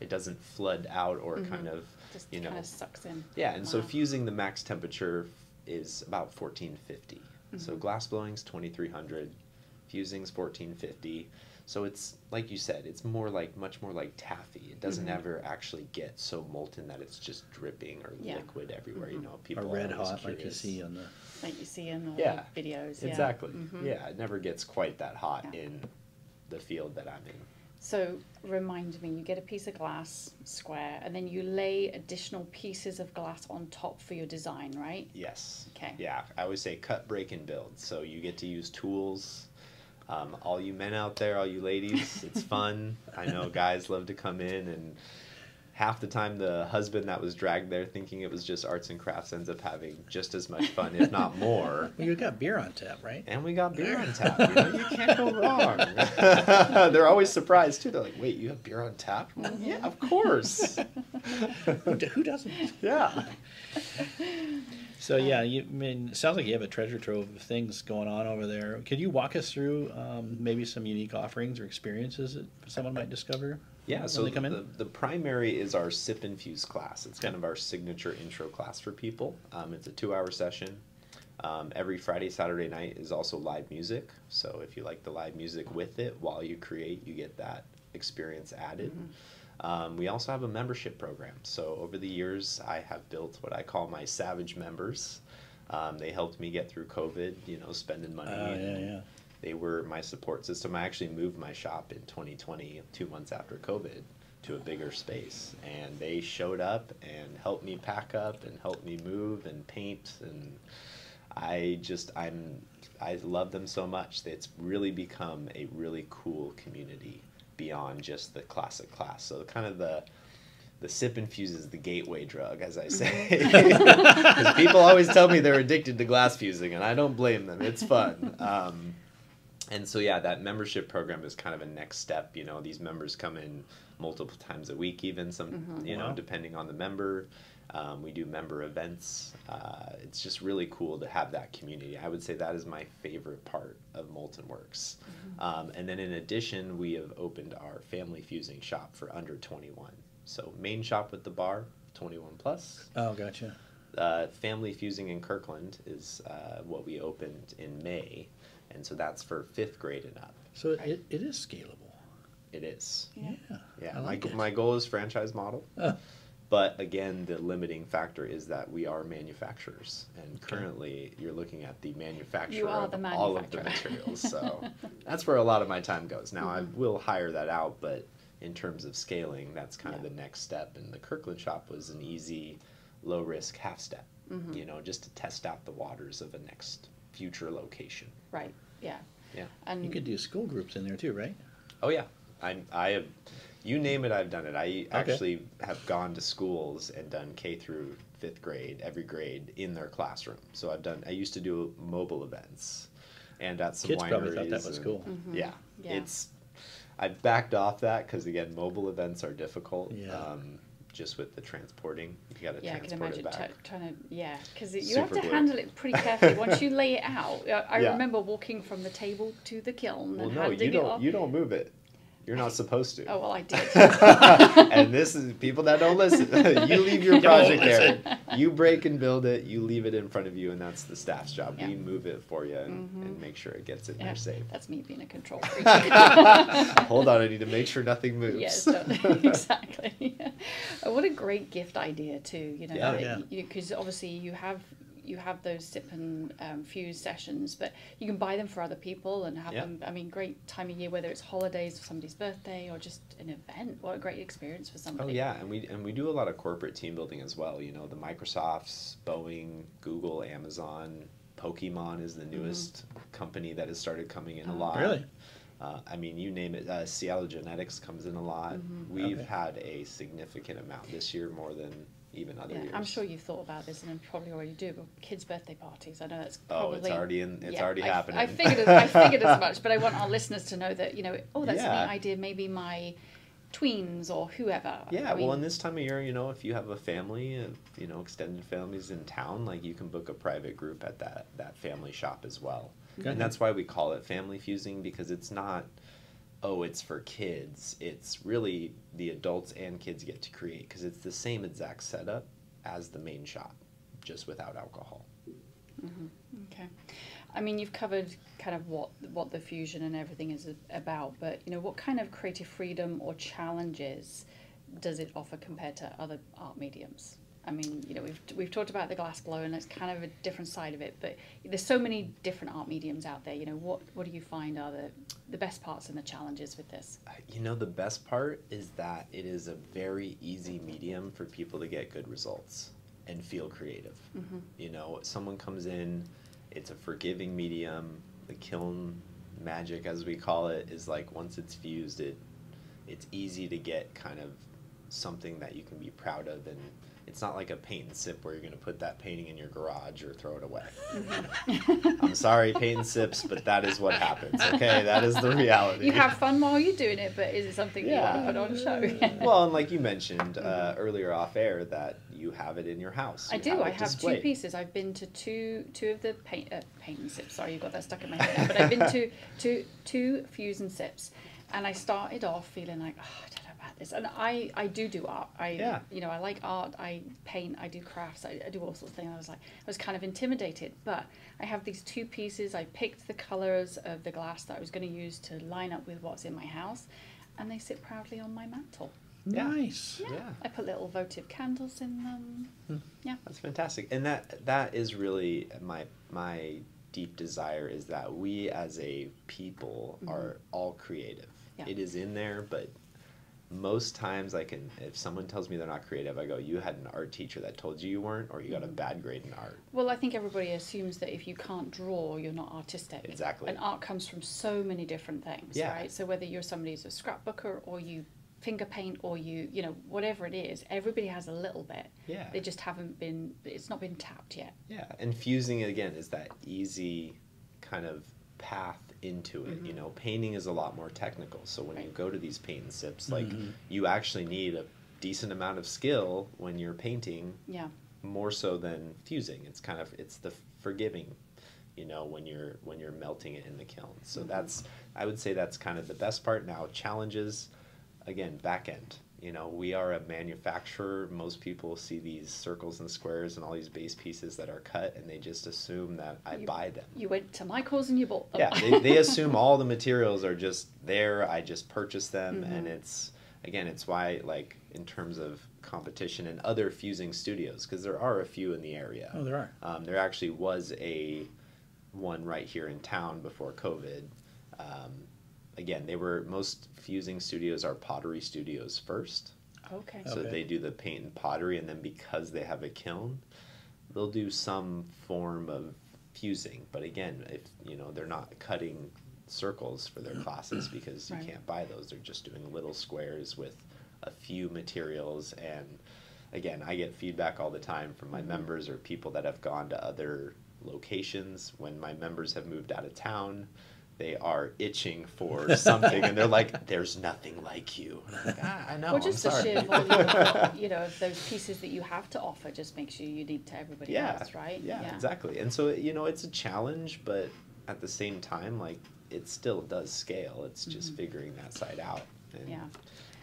Speaker 3: It doesn't flood out or
Speaker 2: Mhm.
Speaker 3: kind of
Speaker 2: Just
Speaker 3: you know
Speaker 2: kind of sucks in.
Speaker 3: yeah, and so fusing the max temperature is about 1450. So
Speaker 2: Mhm.
Speaker 3: glass blowing's 2300, fusing's 1450. So it's like you said, it's more like much more like taffy. It doesn't
Speaker 2: Mhm.
Speaker 3: ever actually get so molten that it's just dripping or
Speaker 2: Yeah.
Speaker 3: liquid everywhere. You
Speaker 2: Mhm.
Speaker 3: know,
Speaker 1: Or
Speaker 3: people are
Speaker 1: red
Speaker 3: always
Speaker 1: hot, like you see on the.
Speaker 2: Like you see in the
Speaker 3: Yeah.
Speaker 2: videos. Yeah.
Speaker 3: Exactly.
Speaker 2: Mhm.
Speaker 3: Yeah, it never gets quite that hot
Speaker 2: Yeah.
Speaker 3: in the field that I'm in.
Speaker 2: So remind me, you get a piece of glass, square, and then you lay additional pieces of glass on top for your design, right?
Speaker 3: Yes.
Speaker 2: Okay.
Speaker 3: Yeah, I always say cut, break, and build. So you get to use tools. Um, all you men out there, all you ladies, it's fun. I know guys love to come in, and half the time the husband that was dragged there thinking it was just arts and crafts ends up having just as much fun, if not more.
Speaker 1: Well, you got beer on tap, right?
Speaker 3: And we got beer on tap. You, know, you can't go wrong. They're always surprised too. They're like, "Wait, you have beer on tap?" Yeah, of course.
Speaker 1: Who, who doesn't?
Speaker 3: yeah.
Speaker 1: So yeah, you I mean, it sounds like you have a treasure trove of things going on over there. Could you walk us through um, maybe some unique offerings or experiences that someone might discover?
Speaker 3: Yeah, so
Speaker 1: they come in.
Speaker 3: the, the primary is our sip and fuse class. It's kind of our signature intro class for people. Um, it's a two hour session. Um, every Friday, Saturday night is also live music. So if you like the live music with it while you create, you get that experience added. Um, we also have a membership program. So over the years, I have built what I call my Savage members. Um, they helped me get through COVID, you know, spending money.
Speaker 1: Oh, yeah, yeah.
Speaker 3: They were my support system. I actually moved my shop in 2020, two months after COVID, to a bigger space. And they showed up and helped me pack up and helped me move and paint. And I just, I'm, I love them so much. It's really become a really cool community beyond just the classic class. So kind of the, the sip infuses the gateway drug, as I say. Because people always tell me they're addicted to glass fusing, and I don't blame them. It's fun. Um, and so, yeah, that membership program is kind of a next step. You know, these members come in multiple times a week, even some,
Speaker 2: Mhm.
Speaker 3: you know,
Speaker 1: Wow.
Speaker 3: depending on the member. Um, we do member events. Uh, it's just really cool to have that community. I would say that is my favorite part of Molten Works. Um, and then in addition, we have opened our family fusing shop for under 21. So main shop with the bar, 21 plus.
Speaker 1: Oh, gotcha.
Speaker 3: Uh, family fusing in Kirkland is uh, what we opened in May, and so that's for fifth grade and up.
Speaker 1: So it, it is scalable.
Speaker 3: It is.
Speaker 2: Yeah.
Speaker 1: Yeah.
Speaker 3: Yeah,
Speaker 1: I
Speaker 3: my,
Speaker 1: like
Speaker 3: g-
Speaker 1: it.
Speaker 3: my goal is franchise model.
Speaker 1: Oh.
Speaker 3: But again, the limiting factor is that we are manufacturers, and currently you're looking at the manufacturer of
Speaker 2: the
Speaker 3: all of the materials. So that's where a lot of my time goes. Now I
Speaker 2: Mhm.
Speaker 3: will hire that out, but in terms of scaling, that's kind of the next step. And the Kirkland shop was an easy, low risk half step.
Speaker 2: Mhm.
Speaker 3: You know, just to test out the waters of a next future location.
Speaker 2: Right. Yeah.
Speaker 3: Yeah.
Speaker 2: And
Speaker 1: You could do school groups in there too, right?
Speaker 3: Oh yeah, I I have, you name it, I've done it. I actually have gone to schools and done K through fifth grade, every grade in their classroom. So I've done. I used to do mobile events, and at some
Speaker 1: Kids probably thought that
Speaker 3: wineries
Speaker 1: was
Speaker 3: and-
Speaker 1: cool.
Speaker 2: Mhm.
Speaker 3: Yeah,
Speaker 2: Yeah.
Speaker 3: it's. I backed off that because again, mobile events are difficult.
Speaker 1: Yeah.
Speaker 3: Um, just with the transporting, you got to
Speaker 2: yeah, I can
Speaker 3: transport
Speaker 2: imagine
Speaker 3: it back.
Speaker 2: t- trying to yeah, because you have to
Speaker 3: glue.
Speaker 2: handle it pretty carefully. Once you lay it out, I, I
Speaker 3: Yeah.
Speaker 2: remember walking from the table to the kiln
Speaker 3: well,
Speaker 2: and
Speaker 3: no, you don't. You don't move it. You're not supposed to.
Speaker 2: Oh well, I did.
Speaker 3: and this is people that don't listen. you leave your project there. You break and build it. You leave it in front of you, and that's the staff's job.
Speaker 2: Yeah.
Speaker 3: We move it for you and,
Speaker 2: Mhm.
Speaker 3: and make sure it gets in
Speaker 2: Yeah,
Speaker 3: there safe.
Speaker 2: That's me being a control freak.
Speaker 3: Hold on, I need to make sure nothing moves.
Speaker 2: Yes, exactly. What a great gift idea too. You know,
Speaker 3: Yeah.
Speaker 1: Yeah.
Speaker 2: because obviously you have you have those sip and um, fuse sessions, but you can buy them for other people and have
Speaker 3: Yeah.
Speaker 2: them. I mean, great time of year, whether it's holidays for somebody's birthday or just an event. What a great experience for somebody.
Speaker 3: Oh yeah, and we and we do a lot of corporate team building as well. You know, the Microsofts, Boeing, Google, Amazon, Pokemon is the newest company that has started coming in a
Speaker 2: Oh.
Speaker 3: lot.
Speaker 1: Really?
Speaker 3: Uh, I mean, you name it. Uh, Seattle Genetics comes in a lot.
Speaker 2: Mhm.
Speaker 3: We've
Speaker 1: Okay.
Speaker 3: had a significant amount this year, more than even other
Speaker 2: Yeah,
Speaker 3: years.
Speaker 2: I'm sure you've thought about this, and you probably already do. But kids' birthday parties, I know that's
Speaker 3: Oh,
Speaker 2: probably
Speaker 3: it's already in. It's
Speaker 2: yeah,
Speaker 3: already
Speaker 2: I,
Speaker 3: happening.
Speaker 2: I figured, as, I figured as much, but I want our listeners to know that you know, oh, that's
Speaker 3: Yeah.
Speaker 2: a neat idea. Maybe my tweens or whoever.
Speaker 3: Yeah,
Speaker 2: I
Speaker 3: well, in this time of year, you know, if you have a family, and you know, extended families in town, like you can book a private group at that that family shop as well,
Speaker 1: Okay.
Speaker 3: and that's why we call it family fusing because it's not, oh, it's for kids. It's really the adults and kids get to create because it's the same exact setup as the main shop, just without alcohol. Mm-hmm.
Speaker 2: Okay. I mean, you've covered kind of what what the fusion and everything is about, but you know, what kind of creative freedom or challenges does it offer compared to other art mediums? I mean, you know, we've we've talked about the glass blow, and it's kind of a different side of it. But there's so many different art mediums out there. You know, what what do you find are the the best parts and the challenges with this?
Speaker 3: Uh, You know, the best part is that it is a very easy medium for people to get good results and feel creative.
Speaker 2: Mhm.
Speaker 3: You know, someone comes in, it's a forgiving medium. The kiln magic, as we call it, is like once it's fused, it it's easy to get kind of something that you can be proud of and it's not like a paint and sip where you're going to put that painting in your garage or throw it away. I'm sorry, paint and sips, but that is what happens. Okay, that is the reality.
Speaker 2: You have fun while you're doing it, but is it something
Speaker 3: Yeah.
Speaker 2: you want to put on show?
Speaker 3: well, and like you mentioned uh, earlier off air, that you have it in your house.
Speaker 2: I
Speaker 3: You
Speaker 2: do. I
Speaker 3: it
Speaker 2: have two pieces. I've been to two two of the paint uh, paint and sips. Sorry, you got that stuck in my head. Now. But I've been to two two fuse and sips, and I started off feeling like, oh, I don't know this. And I I do do art. I
Speaker 3: Yeah.
Speaker 2: you know I like art. I paint. I do crafts. I, I do all sorts of things. I was like I was kind of intimidated, but I have these two pieces. I picked the colors of the glass that I was going to use to line up with what's in my house, and they sit proudly on my mantle.
Speaker 1: Nice.
Speaker 2: Yeah.
Speaker 3: Yeah.
Speaker 2: I put little votive candles in them. Yeah.
Speaker 3: That's fantastic, and that that is really my my deep desire is that we as a people
Speaker 2: Mhm.
Speaker 3: are all creative.
Speaker 2: Yeah.
Speaker 3: It is in there, but most times I can if someone tells me they're not creative, I go, "You had an art teacher that told you you weren't, or you got a
Speaker 2: Mhm.
Speaker 3: bad grade in art."
Speaker 2: Well, I think everybody assumes that if you can't draw, you're not artistic.
Speaker 3: Exactly.
Speaker 2: And art comes from so many different things,
Speaker 3: Yeah.
Speaker 2: right? So whether you're somebody who's a scrapbooker or you finger paint or you, you know, whatever it is, everybody has a little bit.
Speaker 3: Yeah.
Speaker 2: They just haven't been, it's not been tapped yet.
Speaker 3: Yeah, and fusing again is that easy kind of path into it. You
Speaker 2: Mhm.
Speaker 3: know, painting is a lot more technical. So when you go to these paint and sips, like
Speaker 1: Mhm.
Speaker 3: you actually need a decent amount of skill when you're painting,
Speaker 2: Yeah.
Speaker 3: more so than fusing. It's kind of it's the forgiving, you know, when you're when you're melting it in the kiln. So
Speaker 2: Mhm.
Speaker 3: that's I would say that's kind of the best part. Now challenges, again, back end. You know, we are a manufacturer. Most people see these circles and squares and all these base pieces that are cut, and they just assume that I
Speaker 2: You-
Speaker 3: buy them.
Speaker 2: You went to Michael's and you bought them.
Speaker 3: Yeah, they, they assume all the materials are just there. I just purchase them, and
Speaker 2: Mhm.
Speaker 3: it's again, it's why like in terms of competition and other fusing studios, because there are a few in the area.
Speaker 1: Oh, there are.
Speaker 3: Um, there actually was a one right here in town before COVID. Um, again, they were most fusing studios are pottery studios first.
Speaker 2: Okay.
Speaker 3: So
Speaker 1: Okay.
Speaker 3: they do the paint and pottery, and then because they have a kiln, they'll do some form of fusing. But again, if you know they're not cutting circles for their classes because you
Speaker 2: Right.
Speaker 3: can't buy those. They're just doing little squares with a few materials. And again, I get feedback all the time from my
Speaker 2: Mhm.
Speaker 3: members or people that have gone to other locations when my members have moved out of town. They are itching for something, and they're like, "There's nothing like you." Like, ah, I know.
Speaker 2: Or just
Speaker 3: I'm
Speaker 2: the sheer volume you know, of those pieces that you have to offer just makes you unique to everybody
Speaker 3: yeah,
Speaker 2: else, right?
Speaker 3: Yeah, exactly. And so you know, it's a challenge, but at the same time, like it still does scale. It's just
Speaker 2: Mhm.
Speaker 3: figuring that side out. And
Speaker 2: Yeah.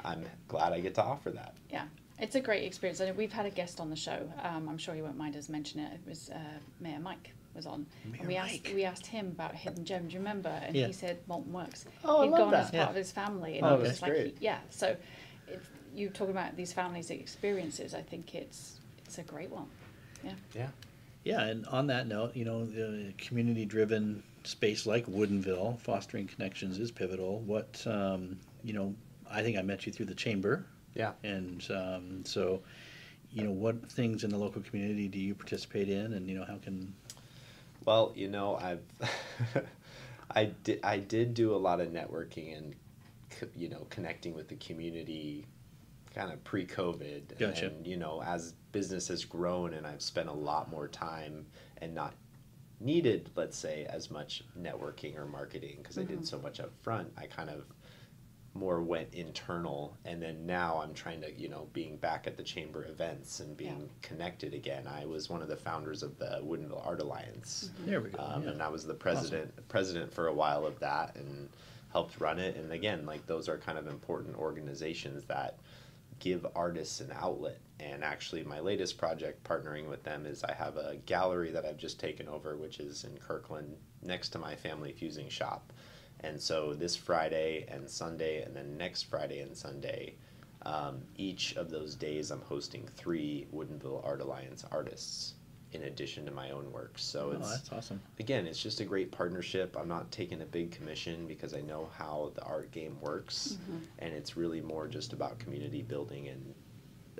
Speaker 3: I'm glad I get to offer that.
Speaker 2: Yeah, it's a great experience. And we've had a guest on the show. Um, I'm sure you won't mind us mentioning it. It was uh, Mayor Mike was on,
Speaker 1: Mayor
Speaker 2: and we
Speaker 1: Mike.
Speaker 2: asked we asked him about Hidden Gem. Do you remember? And
Speaker 1: Yeah.
Speaker 2: he said Molten Works.
Speaker 3: Oh, I
Speaker 2: He'd
Speaker 3: love
Speaker 2: gone
Speaker 3: that.
Speaker 2: as part
Speaker 1: Yeah.
Speaker 2: of his family, and
Speaker 1: Oh,
Speaker 2: it was
Speaker 1: that's
Speaker 2: like,
Speaker 3: great.
Speaker 2: yeah. So, it, you talking about these families' experiences. I think it's it's a great one. Yeah.
Speaker 3: Yeah.
Speaker 1: Yeah, and on that note, you know, the community-driven space like Woodinville, fostering connections is pivotal. What, um, you know, I think I met you through the chamber,
Speaker 3: Yeah.
Speaker 1: and um, so, you know, what things in the local community do you participate in, and you know, how can
Speaker 3: Well, you know, I've I did I did do a lot of networking and you know connecting with the community kind of pre-COVID
Speaker 1: Gotcha.
Speaker 3: and you know as business has grown and I've spent a lot more time and not needed let's say as much networking or marketing because I
Speaker 2: Mhm.
Speaker 3: did so much up front I kind of more went internal and then now I'm trying to you know being back at the chamber events and being
Speaker 2: Yeah.
Speaker 3: connected again. I was one of the founders of the Woodinville Art Alliance.
Speaker 1: There we go.
Speaker 3: um,
Speaker 1: yeah.
Speaker 3: and I was the president president for a while of that and helped run it. And again like those are kind of important organizations that give artists an outlet. And actually my latest project partnering with them is I have a gallery that I've just taken over which is in Kirkland next to my family fusing shop and so this Friday and Sunday and then next Friday and Sunday um, each of those days I'm hosting three Woodinville Art Alliance artists in addition to my own work so
Speaker 1: oh,
Speaker 3: it's
Speaker 1: that's awesome.
Speaker 3: again, it's just a great partnership. I'm not taking a big commission because I know how the art game works,
Speaker 2: Mhm.
Speaker 3: and it's really more just about community building and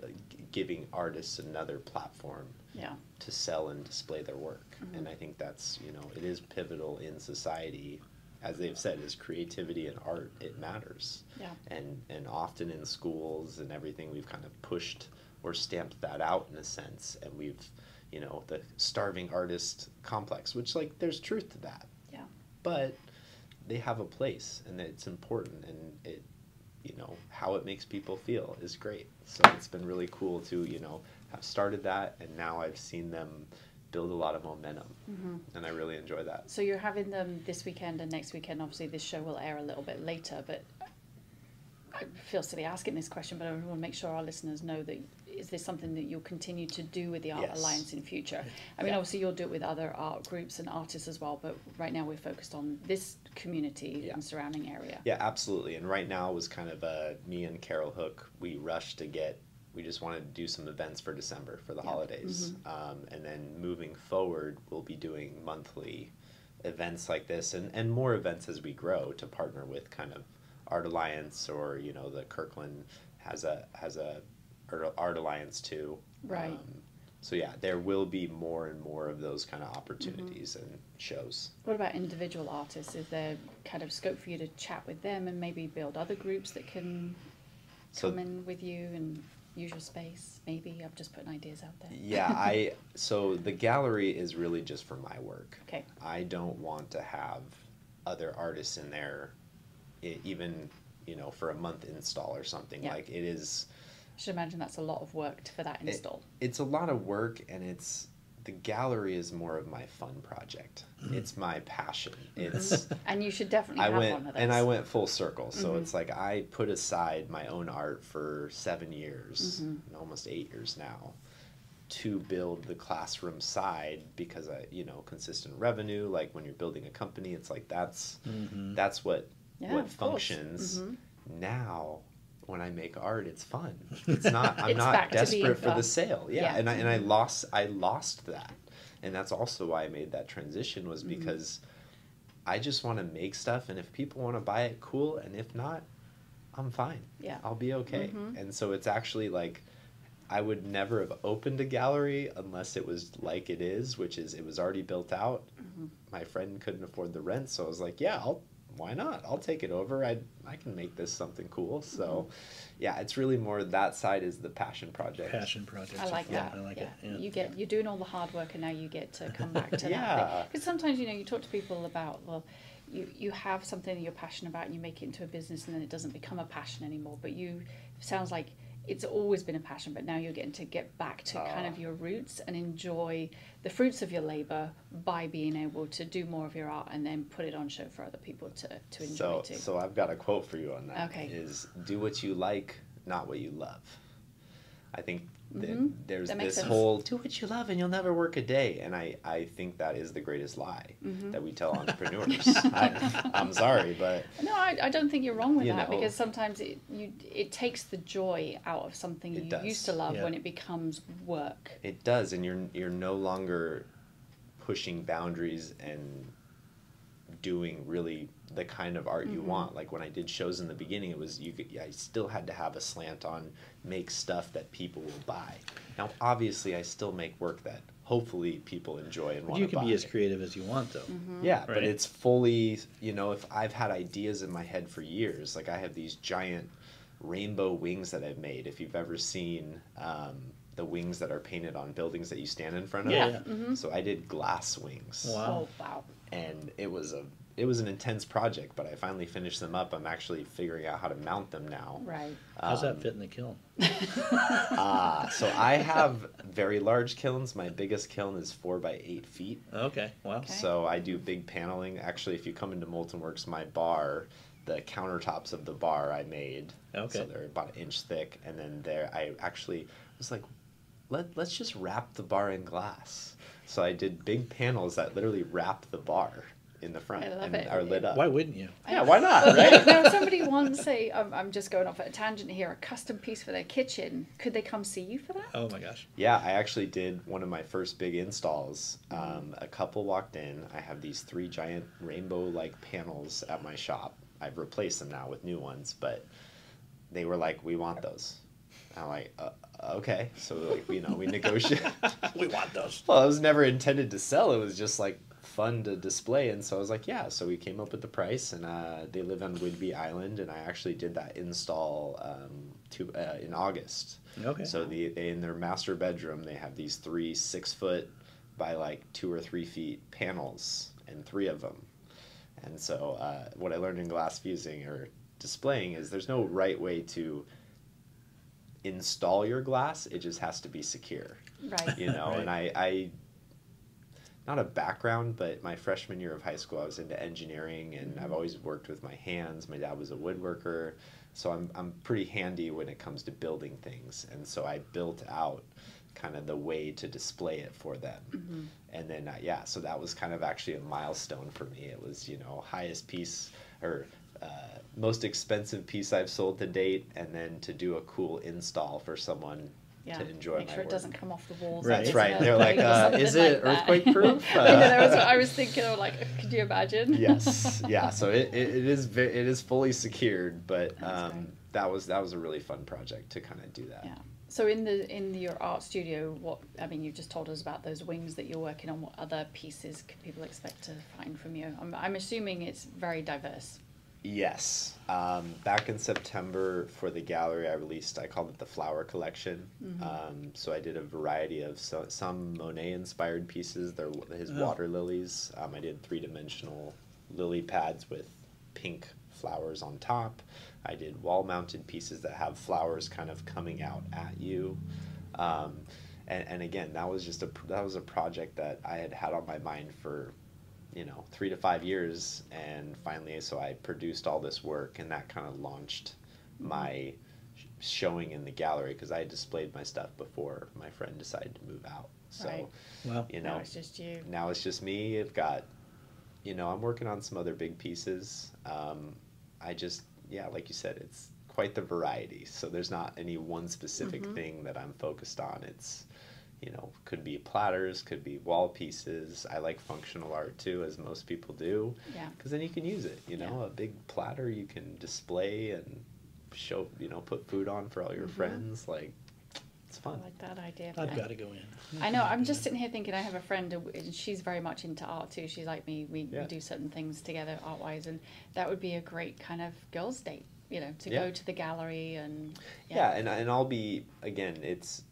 Speaker 3: uh, g- giving artists another platform
Speaker 2: Yeah.
Speaker 3: to sell and display their work.
Speaker 2: Mhm.
Speaker 3: And I think that's you know it is pivotal in society, as they've said, is creativity and art. It matters,
Speaker 2: Yeah.
Speaker 3: and and often in schools and everything, we've kind of pushed or stamped that out in a sense, and we've you know the starving artist complex, which like there's truth to that
Speaker 2: Yeah.
Speaker 3: but they have a place and it's important and it you know how it makes people feel is great so it's been really cool to you know have started that and now i've seen them build a lot of momentum
Speaker 2: hmm
Speaker 3: and i really enjoy that
Speaker 2: So you're having them this weekend and next weekend. Obviously, this show will air a little bit later, but I feel silly asking this question, but I want to make sure our listeners know that is this something that you'll continue to do with the Art
Speaker 3: Yes.
Speaker 2: Alliance in future? I mean,
Speaker 3: Yeah.
Speaker 2: obviously, you'll do it with other art groups and artists as well, but right now we're focused on this community
Speaker 3: Yeah.
Speaker 2: and surrounding area.
Speaker 3: yeah absolutely and right now was kind of a me and carol hook we rushed to get we just wanted to do some events for december for the
Speaker 2: Yeah.
Speaker 3: holidays um, and then moving forward we'll be doing monthly events like this and, and more events as we grow to partner with kind of art alliance or you know the kirkland has a has a art, art alliance too
Speaker 2: Right.
Speaker 3: um, so yeah there will be more and more of those kind of opportunities and shows
Speaker 2: What about individual artists? Is there kind of scope for you to chat with them and maybe build other groups that can
Speaker 3: So-
Speaker 2: come in with you and use your space? Maybe I'm just putting ideas out there.
Speaker 3: yeah i so the gallery is really just for my work
Speaker 2: Okay.
Speaker 3: i don't want to have other artists in there even you know for a month install or something
Speaker 2: Yeah.
Speaker 3: like it is
Speaker 2: I should imagine that's a lot of work for that
Speaker 3: it-
Speaker 2: install.
Speaker 3: it's a lot of work and it's the gallery is more of my fun project it's my passion it's
Speaker 2: and you should definitely
Speaker 3: I
Speaker 2: have
Speaker 3: went
Speaker 2: one of those.
Speaker 3: and I went full circle. So
Speaker 2: Mhm.
Speaker 3: it's like I put aside my own art for seven years,
Speaker 2: Mhm.
Speaker 3: almost eight years now, to build the classroom side because I, you know, consistent revenue. Like when you're building a company, it's like that's
Speaker 1: Mhm.
Speaker 3: that's what
Speaker 2: Yeah,
Speaker 3: what
Speaker 2: of course.
Speaker 3: functions.
Speaker 2: Mhm.
Speaker 3: Now when I make art, it's fun. It's not. I'm
Speaker 2: It's
Speaker 3: not
Speaker 2: back to being
Speaker 3: desperate for the sale. Yeah,
Speaker 2: Yeah.
Speaker 3: and I and I lost. I lost that, and that's also why I made that transition was
Speaker 2: Mm-hmm.
Speaker 3: because I just want to make stuff, and if people want to buy it, cool, and if not, I'm fine.
Speaker 2: Yeah.
Speaker 3: I'll be okay.
Speaker 2: Mhm.
Speaker 3: And so it's actually like. I would never have opened a gallery unless it was like it is, which is it was already built out.
Speaker 2: Mm-hmm.
Speaker 3: My friend couldn't afford the rent, so I was like, "Yeah, I'll, why not? I'll take it over. I I can make this something cool." So, yeah, it's really more that side is the passion project.
Speaker 1: Passion project.
Speaker 2: I like
Speaker 1: yeah,
Speaker 2: that.
Speaker 1: I like
Speaker 2: yeah.
Speaker 1: it. Yeah.
Speaker 2: You get you're doing all the hard work, and now you get to come back to
Speaker 3: Yeah.
Speaker 2: that. Because sometimes you know you talk to people about well, you you have something that you're passionate about, and you make it into a business, and then it doesn't become a passion anymore. But you sounds like it's always been a passion, but now you're getting to get back to kind of
Speaker 3: Ah.
Speaker 2: your roots and enjoy the fruits of your labor by being able to do more of your art and then put it on show for other people to to enjoy
Speaker 3: So,
Speaker 2: too.
Speaker 3: so I've got a quote for you on that.
Speaker 2: Okay.
Speaker 3: Is do what you like, not what you love. I think that
Speaker 2: Mhm.
Speaker 3: there's
Speaker 2: That
Speaker 3: this
Speaker 2: sense.
Speaker 3: whole do what you love and you'll never work a day, and I I think that is the greatest lie
Speaker 2: Mm-hmm.
Speaker 3: that we tell entrepreneurs. I, I'm sorry, but
Speaker 2: No, I, I don't think you're wrong with that
Speaker 3: know.
Speaker 2: because sometimes it you it takes the joy out of something you
Speaker 3: does.
Speaker 2: used to love
Speaker 1: Yeah.
Speaker 2: when it becomes work.
Speaker 3: It does, and you're you're no longer pushing boundaries and doing really the kind of art you
Speaker 2: Mhm.
Speaker 3: want. Like when I did shows in the beginning, it was you. Could, I still had to have a slant on make stuff that people will buy. Now, obviously, I still make work that hopefully people enjoy and
Speaker 1: But
Speaker 3: want
Speaker 1: you can
Speaker 3: buy.
Speaker 1: be as creative as you want, though.
Speaker 2: Mm-hmm.
Speaker 3: Yeah, but it's fully, you know, if I've had ideas in my head for years, like I have these giant rainbow wings that I've made. If you've ever seen um, the wings that are painted on buildings that you stand in front of,
Speaker 1: Yeah,
Speaker 2: Yeah. Mm-hmm.
Speaker 3: so I did glass wings,
Speaker 1: Wow.
Speaker 2: Oh wow.
Speaker 3: And it was a it was an intense project, but I finally finished them up. I'm actually figuring out how to mount them now.
Speaker 2: Right.
Speaker 1: How's
Speaker 3: Um,
Speaker 1: that fit in the kiln?
Speaker 3: Ah, so I have very large kilns. My biggest kiln is four by eight feet.
Speaker 1: Okay, wow.
Speaker 2: Okay.
Speaker 3: So I do big paneling. Actually, if you come into Molten Works, my bar, the countertops of the bar I made.
Speaker 1: Okay.
Speaker 3: So they're about an inch thick, and then there I actually was like, let let's just wrap the bar in glass. So I did big panels that literally wrap the bar in the front
Speaker 2: I love
Speaker 3: and
Speaker 2: it.
Speaker 3: are lit up.
Speaker 1: Why wouldn't you?
Speaker 3: Yeah, why not? Right?
Speaker 2: now, somebody once say, I'm, I'm just going off at a tangent here, a custom piece for their kitchen. Could they come see you for that?
Speaker 1: Oh my gosh.
Speaker 3: Yeah, I actually did one of my first big installs. Um, a couple walked in. I have these three giant rainbow like panels at my shop. I've replaced them now with new ones, but they were like, "We want those." I'm like, uh, "Okay." So like, you know, we negotiate.
Speaker 1: we want those.
Speaker 3: well, it was never intended to sell. It was just like fun to display, and so I was like, "Yeah." So we came up with the price, and uh, they live on Whidbey Island, and I actually did that install um, to uh, in August.
Speaker 1: Okay.
Speaker 3: So the they, in their master bedroom, they have these three six foot by like two or three feet panels, and three of them. And so uh, what I learned in glass fusing or displaying is there's no right way to install your glass. It just has to be secure,
Speaker 2: Right.
Speaker 3: you know.
Speaker 1: Right.
Speaker 3: And I, I, not a background, but my freshman year of high school, I was into engineering, and I've always worked with my hands. My dad was a woodworker, so I'm I'm pretty handy when it comes to building things. And so I built out kind of the way to display it for them.
Speaker 2: Mm-hmm.
Speaker 3: And then uh, yeah, so that was kind of actually a milestone for me. It was you know highest piece or uh, most expensive piece I've sold to date, and then to do a cool install for someone
Speaker 2: Yeah.
Speaker 3: to enjoy
Speaker 2: Make
Speaker 3: my
Speaker 2: sure it doesn't come off the walls.
Speaker 1: Right.
Speaker 3: That's right. They're like, uh, is it
Speaker 2: that.
Speaker 3: earthquake proof?
Speaker 2: I was
Speaker 3: Uh,
Speaker 2: what I was thinking. Of like, could you imagine?
Speaker 3: yes yeah so it, it, it is it is fully secured but um, that was that was a really fun project to kind of do that
Speaker 2: Yeah. So in the in your art studio, what I mean, you've just told us about those wings that you're working on. What other pieces can people expect to find from you? I'm, I'm assuming it's very diverse.
Speaker 3: Yes. Um, back in september for the gallery i released i called it the flower collection. Um, so i did a variety of so, some monet inspired pieces. They're his
Speaker 1: Oh.
Speaker 3: water lilies. Um, i did three-dimensional lily pads with pink flowers on top. I did wall mounted pieces that have flowers kind of coming out at you. Um, and, and again that was just a that was a project that i had had on my mind for you know three to five years and finally so i produced all this work and that kind of launched my showing in the gallery because i had displayed my stuff before my friend decided to move out so
Speaker 2: Right.
Speaker 1: Wow.
Speaker 3: you
Speaker 2: now
Speaker 3: know
Speaker 2: it's just you.
Speaker 3: now it's just me i've got you know i'm working on some other big pieces um, i just yeah like you said it's quite the variety. So there's not any one specific
Speaker 2: Mhm.
Speaker 3: thing that I'm focused on. It's you know could be platters, could be wall pieces. I like functional art too, as most people do,
Speaker 2: Yeah.
Speaker 3: because then you can use it. You know,
Speaker 2: Yeah.
Speaker 3: a big platter you can display and show. You know, put food on for all your
Speaker 2: Mhm.
Speaker 3: friends. Like it's fun.
Speaker 2: I like that idea.
Speaker 1: I've got to go in.
Speaker 2: I know. I'm just sitting here thinking. I have a friend, and she's very much into art too. She's like me. We,
Speaker 3: Yeah.
Speaker 2: we do certain things together art wise, and that would be a great kind of girls' date. You know, to
Speaker 3: Yeah.
Speaker 2: go to the gallery and
Speaker 3: Yeah, and and I'll be again. It's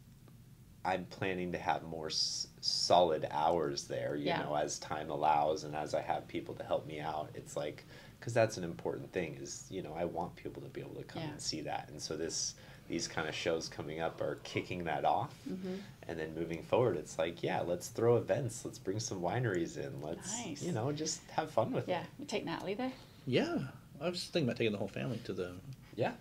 Speaker 3: I'm planning to have more s- solid hours there. You
Speaker 2: Yeah.
Speaker 3: know, as time allows, and as I have people to help me out. It's like because that's an important thing. Is you know I want people to be able to come
Speaker 2: Yeah.
Speaker 3: and see that, and so this these kind of shows coming up are kicking that off.
Speaker 2: Mhm.
Speaker 3: And then moving forward, it's like, yeah, let's throw events. Let's bring some wineries in. Let's,
Speaker 2: Nice.
Speaker 3: you know, just have fun with
Speaker 2: yeah,
Speaker 3: it.
Speaker 2: we take Natalie there
Speaker 1: Yeah, I was thinking about taking the whole family to the.
Speaker 3: Yeah.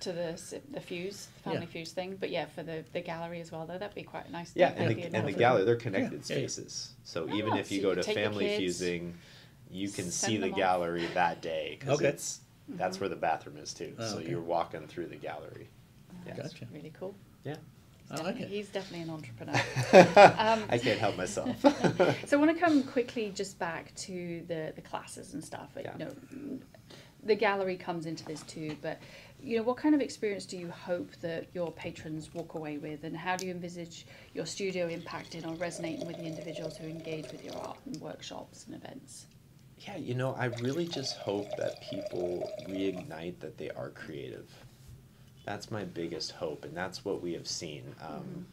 Speaker 2: to the s- the fuse the family
Speaker 1: Yeah.
Speaker 2: fuse thing. But yeah, for the the gallery as well though, that'd be quite a nice.
Speaker 3: Yeah,
Speaker 2: thing.
Speaker 3: and
Speaker 2: That'd
Speaker 3: the, and the
Speaker 2: another-
Speaker 3: gallery, they're connected
Speaker 1: Yeah, yeah, yeah.
Speaker 3: spaces. So even
Speaker 2: Ah,
Speaker 3: if
Speaker 2: so
Speaker 3: you
Speaker 2: you
Speaker 3: go
Speaker 2: can
Speaker 3: to
Speaker 2: take the
Speaker 3: family
Speaker 2: kids,
Speaker 3: fusing, you can
Speaker 2: send
Speaker 3: see the
Speaker 2: them off.
Speaker 3: gallery that day because
Speaker 1: Okay.
Speaker 3: it's that's where the bathroom is too.
Speaker 1: Oh,
Speaker 3: so
Speaker 1: okay.
Speaker 3: you're walking through the gallery. Yeah.
Speaker 2: That's
Speaker 1: Gotcha.
Speaker 2: really cool.
Speaker 3: Yeah.
Speaker 2: He's
Speaker 1: I like
Speaker 2: definitely-
Speaker 1: it.
Speaker 2: He's definitely an entrepreneur.
Speaker 3: I can't help myself.
Speaker 2: so I want to come quickly just back to the the classes and stuff.
Speaker 3: Yeah.
Speaker 2: You know, the gallery comes into this too, but you know, what kind of experience do you hope that your patrons walk away with, and how do you envisage your studio impacting or resonating with the individuals who engage with your art and workshops and events?
Speaker 3: Yeah, you know, I really just hope that people reignite that they are creative. That's my biggest hope, and that's what we have seen. Um,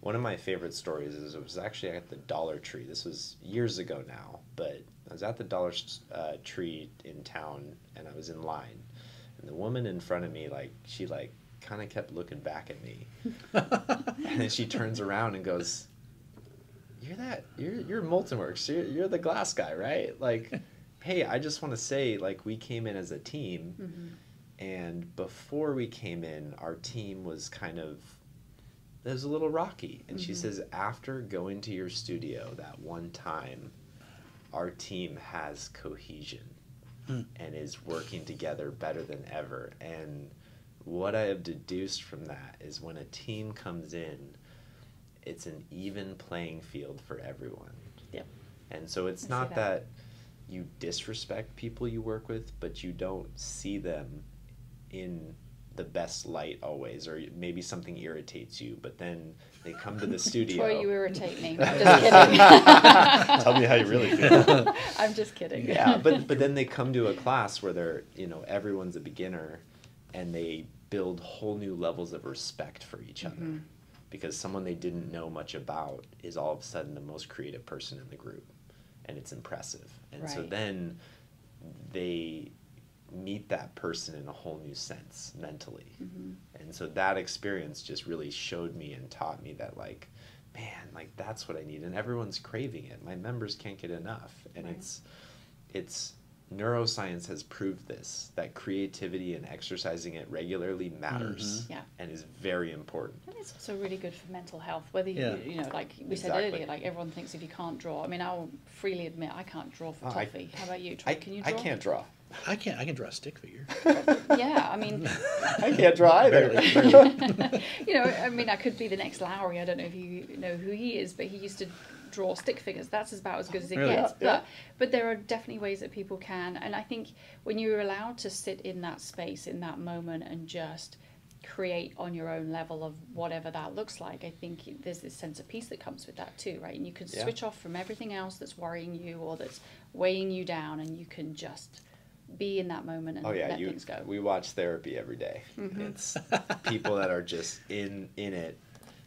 Speaker 3: One of my favorite stories is it was actually at the Dollar Tree. This was years ago now, but I was at the Dollar uh, Tree in town, and I was in line, and the woman in front of me, like, she like kind of kept looking back at me, and then she turns around and goes, "You're that you're you're Molten Works. You're you're the glass guy, right? Like, hey, I just want to say, like, we came in as a team,
Speaker 2: Mm-hmm.
Speaker 3: and before we came in, our team was kind of it was a little rocky. And she
Speaker 2: Mhm.
Speaker 3: says, after going to your studio that one time, our team has cohesion
Speaker 1: Hmm.
Speaker 3: and is working together better than ever. And what I have deduced from that is when a team comes in, it's an even playing field for everyone.
Speaker 2: Yep.
Speaker 3: And so it's
Speaker 2: I
Speaker 3: not
Speaker 2: that.
Speaker 3: that you disrespect people you work with, but you don't see them in the best light always, or maybe something irritates you, but then they come to the studio.
Speaker 2: Troy, you irritate me. I'm just kidding.
Speaker 3: Tell me how you really feel.
Speaker 2: I'm just kidding.
Speaker 3: yeah, but but then they come to a class where they're you know everyone's a beginner, and they build whole new levels of respect for each other,
Speaker 2: Mhm.
Speaker 3: because someone they didn't know much about is all of a sudden the most creative person in the group, and it's impressive. And so then they meet that person in a whole new sense mentally.
Speaker 2: Mhm.
Speaker 3: And so that experience just really showed me and taught me that like, man, like that's what I need. And everyone's craving it. My members can't get enough. And
Speaker 2: Right.
Speaker 3: it's it's neuroscience has proved this that creativity and exercising it regularly matters
Speaker 2: Yeah.
Speaker 3: and is very important.
Speaker 2: And it's also really good for mental health. Whether you,
Speaker 1: Yeah.
Speaker 2: you know, like we said earlier, like everyone thinks if you can't draw. I mean, I'll freely admit I can't draw for
Speaker 3: Oh, I-
Speaker 2: toffee. How about you? Troy?
Speaker 3: I,
Speaker 2: Can you
Speaker 3: I can't draw.
Speaker 1: I can't. I can draw a stick figure.
Speaker 2: Yeah, I mean,
Speaker 3: I can't draw either.
Speaker 1: Barely, barely.
Speaker 2: you know, I mean, I could be the next Lowry. I don't know if you know who he is, but he used to draw stick figures. That's about as good as it
Speaker 1: Really?
Speaker 2: gets.
Speaker 3: Yeah, yeah.
Speaker 2: But but there are definitely ways that people can, and I think when you're allowed to sit in that space in that moment and just create on your own level of whatever that looks like, I think there's this sense of peace that comes with that too, right? And you can
Speaker 3: Yeah.
Speaker 2: switch off from everything else that's worrying you or that's weighing you down, and you can just be in that moment and
Speaker 3: Oh yeah,
Speaker 2: let
Speaker 3: you.
Speaker 2: things go.
Speaker 3: We watch therapy every day.
Speaker 2: Mhm.
Speaker 3: It's people that are just in in it,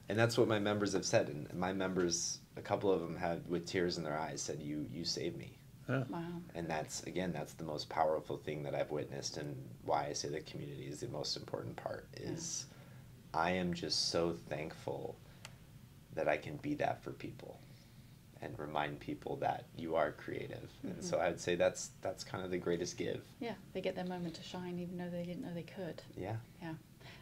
Speaker 3: and that's what my members have said. And my members, a couple of them had with tears in their eyes, said, "You you saved me."
Speaker 2: Wow.
Speaker 3: And that's again, that's the most powerful thing that I've witnessed, and why I say the community is the most important part. Is I am just so thankful that I can be that for people, and remind people that you are creative. And so mm-hmm. I'd say that's that's kind of the greatest give.
Speaker 2: Yeah, they get their moment to shine even though they didn't know they could.
Speaker 3: Yeah.
Speaker 2: Yeah.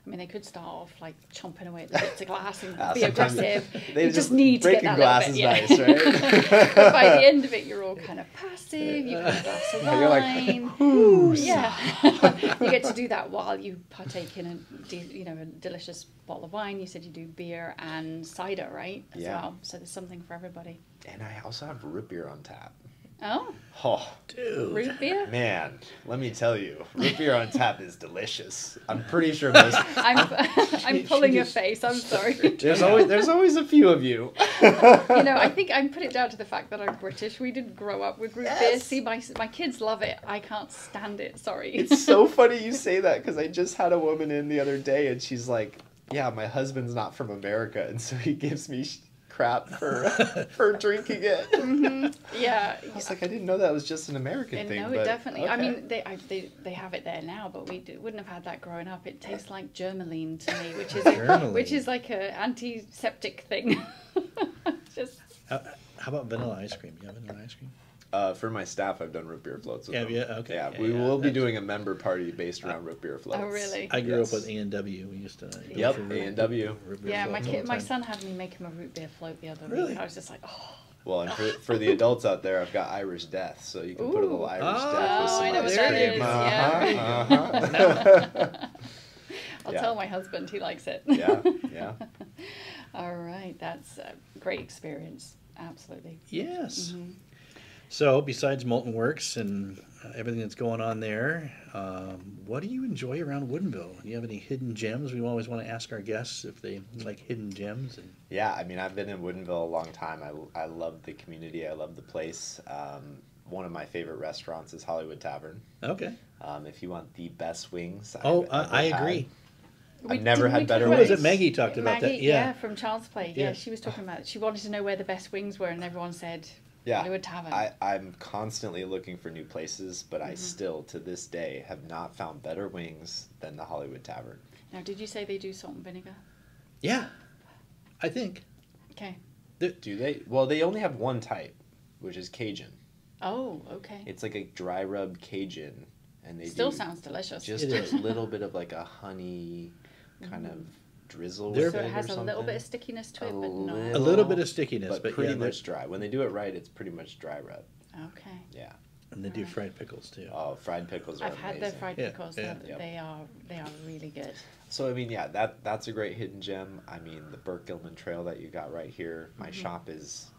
Speaker 2: I mean, they could start off like chomping away at the bits of glass and
Speaker 3: Ah,
Speaker 2: be aggressive.
Speaker 3: they
Speaker 2: you
Speaker 3: just-
Speaker 2: just need to get that
Speaker 3: glass
Speaker 2: little bit.
Speaker 3: is
Speaker 2: yeah.
Speaker 3: nice, right?
Speaker 2: but by the end of it, you're all kind of passive. You've had a glass of wine.
Speaker 3: You're like,
Speaker 2: yeah, you get to do that while you partake in a de- you know a delicious bottle of wine. You said you do beer and cider, right? As
Speaker 3: Yeah.
Speaker 2: well. So there's something for everybody.
Speaker 3: And I also have root beer on tap.
Speaker 2: Oh,
Speaker 3: Oh,
Speaker 1: Dude.
Speaker 2: root beer.
Speaker 3: man, let me tell you, root beer on tap is delicious. I'm pretty sure most.
Speaker 2: I'm I'm pulling a face. I'm sorry.
Speaker 3: There's always there's always a few of you.
Speaker 2: you know, I think I'm put it down to the fact that I'm British. We didn't grow up with root beer. See, my my kids love it. I can't stand it. Sorry.
Speaker 3: It's so funny you say that because I just had a woman in the other day and she's like, "Yeah, my husband's not from America, and so he gives me sh- crap for for drinking it." Mm-hmm.
Speaker 2: yeah.
Speaker 3: I was like, I didn't know that was just an American
Speaker 2: And
Speaker 3: thing.
Speaker 2: no,
Speaker 3: but,
Speaker 2: it definitely. I mean, they, I, they they have it there now, but we d- wouldn't have had that growing up. It tastes like Germolene to me, which is a, which is like a antiseptic thing. Just
Speaker 1: How, how about vanilla ice cream? You have vanilla ice cream?
Speaker 3: Uh, for my staff, I've done root beer floats. With
Speaker 1: Have
Speaker 3: them.
Speaker 1: you? Okay,
Speaker 3: Yeah,
Speaker 1: yeah,
Speaker 3: we
Speaker 1: yeah,
Speaker 3: will be doing a member party based around root beer floats.
Speaker 2: oh really?
Speaker 1: I grew
Speaker 3: Yes.
Speaker 1: up with A and W. We used to. go
Speaker 3: Yep,
Speaker 1: for
Speaker 3: A&W.
Speaker 1: root beer
Speaker 2: Yeah, my kid, my son had me make him a root beer float the other
Speaker 1: Really?
Speaker 2: week. I was just like, oh,
Speaker 3: Well, and for, for the adults out there, I've got Irish Death, so you can put a little
Speaker 2: Ooh.
Speaker 3: Irish
Speaker 1: Oh,
Speaker 3: Death with
Speaker 2: Oh,
Speaker 3: some
Speaker 2: I know
Speaker 3: ice
Speaker 2: what that
Speaker 3: cream.
Speaker 2: is,
Speaker 3: Uh-huh,
Speaker 2: yeah.
Speaker 3: uh-huh.
Speaker 2: I'll
Speaker 3: Yeah.
Speaker 2: tell my husband he likes it.
Speaker 3: yeah, yeah.
Speaker 2: All right, that's a great experience. Absolutely.
Speaker 1: Yes.
Speaker 2: Mm-hmm.
Speaker 1: So, besides Molten Works and uh, everything that's going on there, um, what do you enjoy around Woodinville? Do you have any hidden gems? We always want to ask our guests if they like hidden gems. And
Speaker 3: Yeah, I mean, I've been in Woodinville a long time. I, I love the community. I love the place. Um, one of my favorite restaurants is Hollywood Tavern.
Speaker 1: okay.
Speaker 3: Um, if you want the best wings,
Speaker 1: Oh,
Speaker 3: I've
Speaker 1: I,
Speaker 3: ever
Speaker 1: I
Speaker 3: had.
Speaker 1: agree.
Speaker 3: I've never had
Speaker 2: we
Speaker 3: better
Speaker 2: talk
Speaker 1: Who was it? Maggie talked about
Speaker 2: Maggie,
Speaker 1: that. Yeah.
Speaker 2: from Child's Play. Yeah.
Speaker 1: Yeah.
Speaker 2: she was talking about it. She wanted to know where the best wings were, and everyone said
Speaker 3: Yeah,
Speaker 2: Hollywood Tavern.
Speaker 3: I, I'm constantly looking for new places, but
Speaker 2: Mm-hmm.
Speaker 3: I still, to this day, have not found better wings than the Hollywood Tavern.
Speaker 2: Now, did you say they do salt and vinegar?
Speaker 1: Yeah. I think.
Speaker 2: Okay.
Speaker 3: Do they? Well, they only have one type, which is Cajun.
Speaker 2: Oh, okay.
Speaker 3: It's like a dry rub Cajun, and they
Speaker 2: Still
Speaker 3: do
Speaker 2: sounds delicious.
Speaker 3: just a little bit of like a honey kind of drizzle.
Speaker 1: They're-
Speaker 3: with
Speaker 2: so
Speaker 3: it
Speaker 2: it has
Speaker 3: or
Speaker 2: a little bit of stickiness to
Speaker 3: A
Speaker 2: it, but not.
Speaker 1: A
Speaker 3: little-
Speaker 1: little bit of stickiness,
Speaker 3: but,
Speaker 1: but,
Speaker 3: pretty
Speaker 1: yeah,
Speaker 3: much dry. When they do it right, it's pretty much dry rub.
Speaker 2: Okay.
Speaker 3: Yeah.
Speaker 1: and they do fried pickles too.
Speaker 3: Oh, fried pickles are
Speaker 2: I've had their fried
Speaker 1: Yeah,
Speaker 2: pickles.
Speaker 1: yeah.
Speaker 2: They're-
Speaker 3: Yep.
Speaker 2: They are they are really good.
Speaker 3: So I mean, yeah, that that's a great hidden gem. I mean, the Burke Gilman Trail that you got right here. My mm-hmm. shop is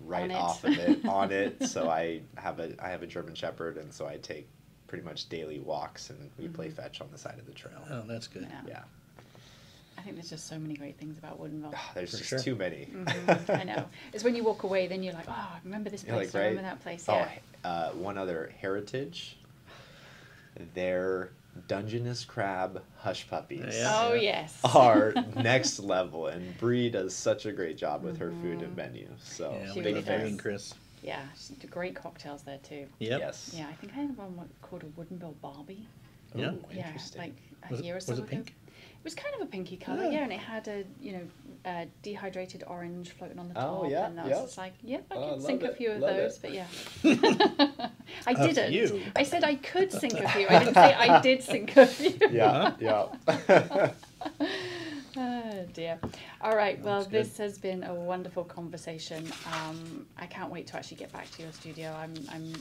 Speaker 3: right off of it, on it. So I have a I have a German Shepherd, and so I take pretty much daily walks, and we mm-hmm. play fetch on the side of the trail.
Speaker 1: Oh, that's good.
Speaker 2: Yeah.
Speaker 3: Yeah,
Speaker 2: I think there's just so many great things about Woodinville.
Speaker 3: Ah, there's
Speaker 1: For
Speaker 3: just
Speaker 1: sure.
Speaker 3: too many.
Speaker 2: Mhm, I know. It's when you walk away, then you're like, oh, I remember this place.
Speaker 3: like,
Speaker 2: I remember
Speaker 3: right?
Speaker 2: that place.
Speaker 3: Oh,
Speaker 2: Yeah.
Speaker 3: uh, one other heritage. Their Dungeness crab hush puppies
Speaker 1: Yeah.
Speaker 2: oh yes.
Speaker 3: are next level, and Bree does such a great job with her food
Speaker 2: Mm-hmm.
Speaker 3: and menu. So
Speaker 1: Yeah,
Speaker 2: She
Speaker 1: we
Speaker 3: big
Speaker 2: really
Speaker 1: love Maggie
Speaker 2: does.
Speaker 1: and Chris.
Speaker 2: Yeah, she did great cocktails there too.
Speaker 1: Yep.
Speaker 3: Yes.
Speaker 2: Yeah, I think I had one called a Woodinville Barbie.
Speaker 1: Yeah.
Speaker 3: Ooh,
Speaker 2: Yeah,
Speaker 3: interesting.
Speaker 2: like a
Speaker 1: Was it-
Speaker 2: year or
Speaker 1: was
Speaker 2: so
Speaker 1: it
Speaker 2: ago.
Speaker 1: pink?
Speaker 2: It was kind of a pinky color,
Speaker 1: Yeah.
Speaker 2: yeah, and it had a you know uh, dehydrated orange floating on the
Speaker 3: Oh,
Speaker 2: top,
Speaker 3: yeah,
Speaker 2: and I was
Speaker 3: yeah.
Speaker 2: just like, yep, I
Speaker 3: Oh, I
Speaker 2: could sink
Speaker 3: love
Speaker 2: a few of
Speaker 3: love
Speaker 2: those,
Speaker 3: it.
Speaker 2: but yeah, I
Speaker 1: A
Speaker 2: didn't.
Speaker 1: few.
Speaker 2: I said I could sink a few. I didn't say I did sink a few.
Speaker 3: yeah, yeah.
Speaker 2: Oh dear. All right. Well, this has been a wonderful conversation. Um, I can't wait to actually get back to your studio. I'm I'm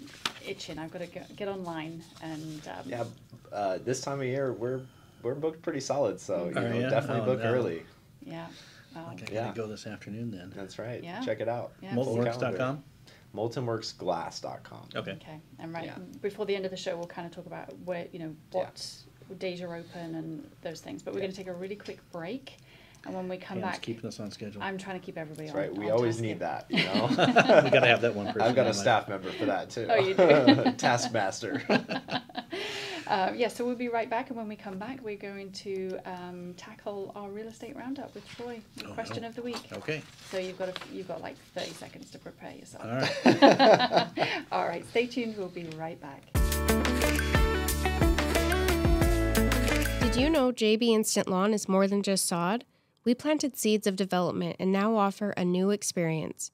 Speaker 2: itching. I've got to get, get online and um,
Speaker 3: yeah, uh, this time of year we're we're booked pretty solid, so mm-hmm. you
Speaker 1: Are
Speaker 3: know
Speaker 1: ya?
Speaker 3: definitely
Speaker 1: Oh,
Speaker 3: book
Speaker 1: no.
Speaker 3: early.
Speaker 2: yeah. Well,
Speaker 1: Okay, I
Speaker 3: Yeah.
Speaker 1: gotta go this afternoon then.
Speaker 3: That's right.
Speaker 2: Yeah.
Speaker 3: Check it out.
Speaker 2: Yeah,
Speaker 1: Moltenworks.com.
Speaker 3: Moltenworksglass.com.
Speaker 1: Okay.
Speaker 2: Okay. And right
Speaker 3: Yeah.
Speaker 2: before the end of the show, we'll kind of talk about where you know what days are open and those things. But we're
Speaker 3: Yeah.
Speaker 2: going to take a really quick break, and when we come
Speaker 1: Pam's
Speaker 2: back,
Speaker 1: keeping us on schedule.
Speaker 2: I'm trying to keep everybody
Speaker 3: That's
Speaker 2: on.
Speaker 3: right. We
Speaker 2: on
Speaker 3: always
Speaker 2: task
Speaker 3: need
Speaker 2: here.
Speaker 3: that, you know.
Speaker 1: we gotta have that one person.
Speaker 3: I've got a staff member for that too.
Speaker 2: Oh, you do?
Speaker 3: Taskmaster.
Speaker 2: Uh, yeah, so we'll be right back, and when we come back, we're going to um, tackle our real estate roundup with Troy. The
Speaker 1: Oh,
Speaker 2: question
Speaker 1: no.
Speaker 2: of the week.
Speaker 1: Okay.
Speaker 2: So you've got a, you've got like thirty seconds to prepare yourself.
Speaker 1: All right.
Speaker 2: All right, stay tuned. We'll be right back.
Speaker 4: Did you know JB Instant Lawn is more than just sod? We planted seeds of development and now offer a new experience.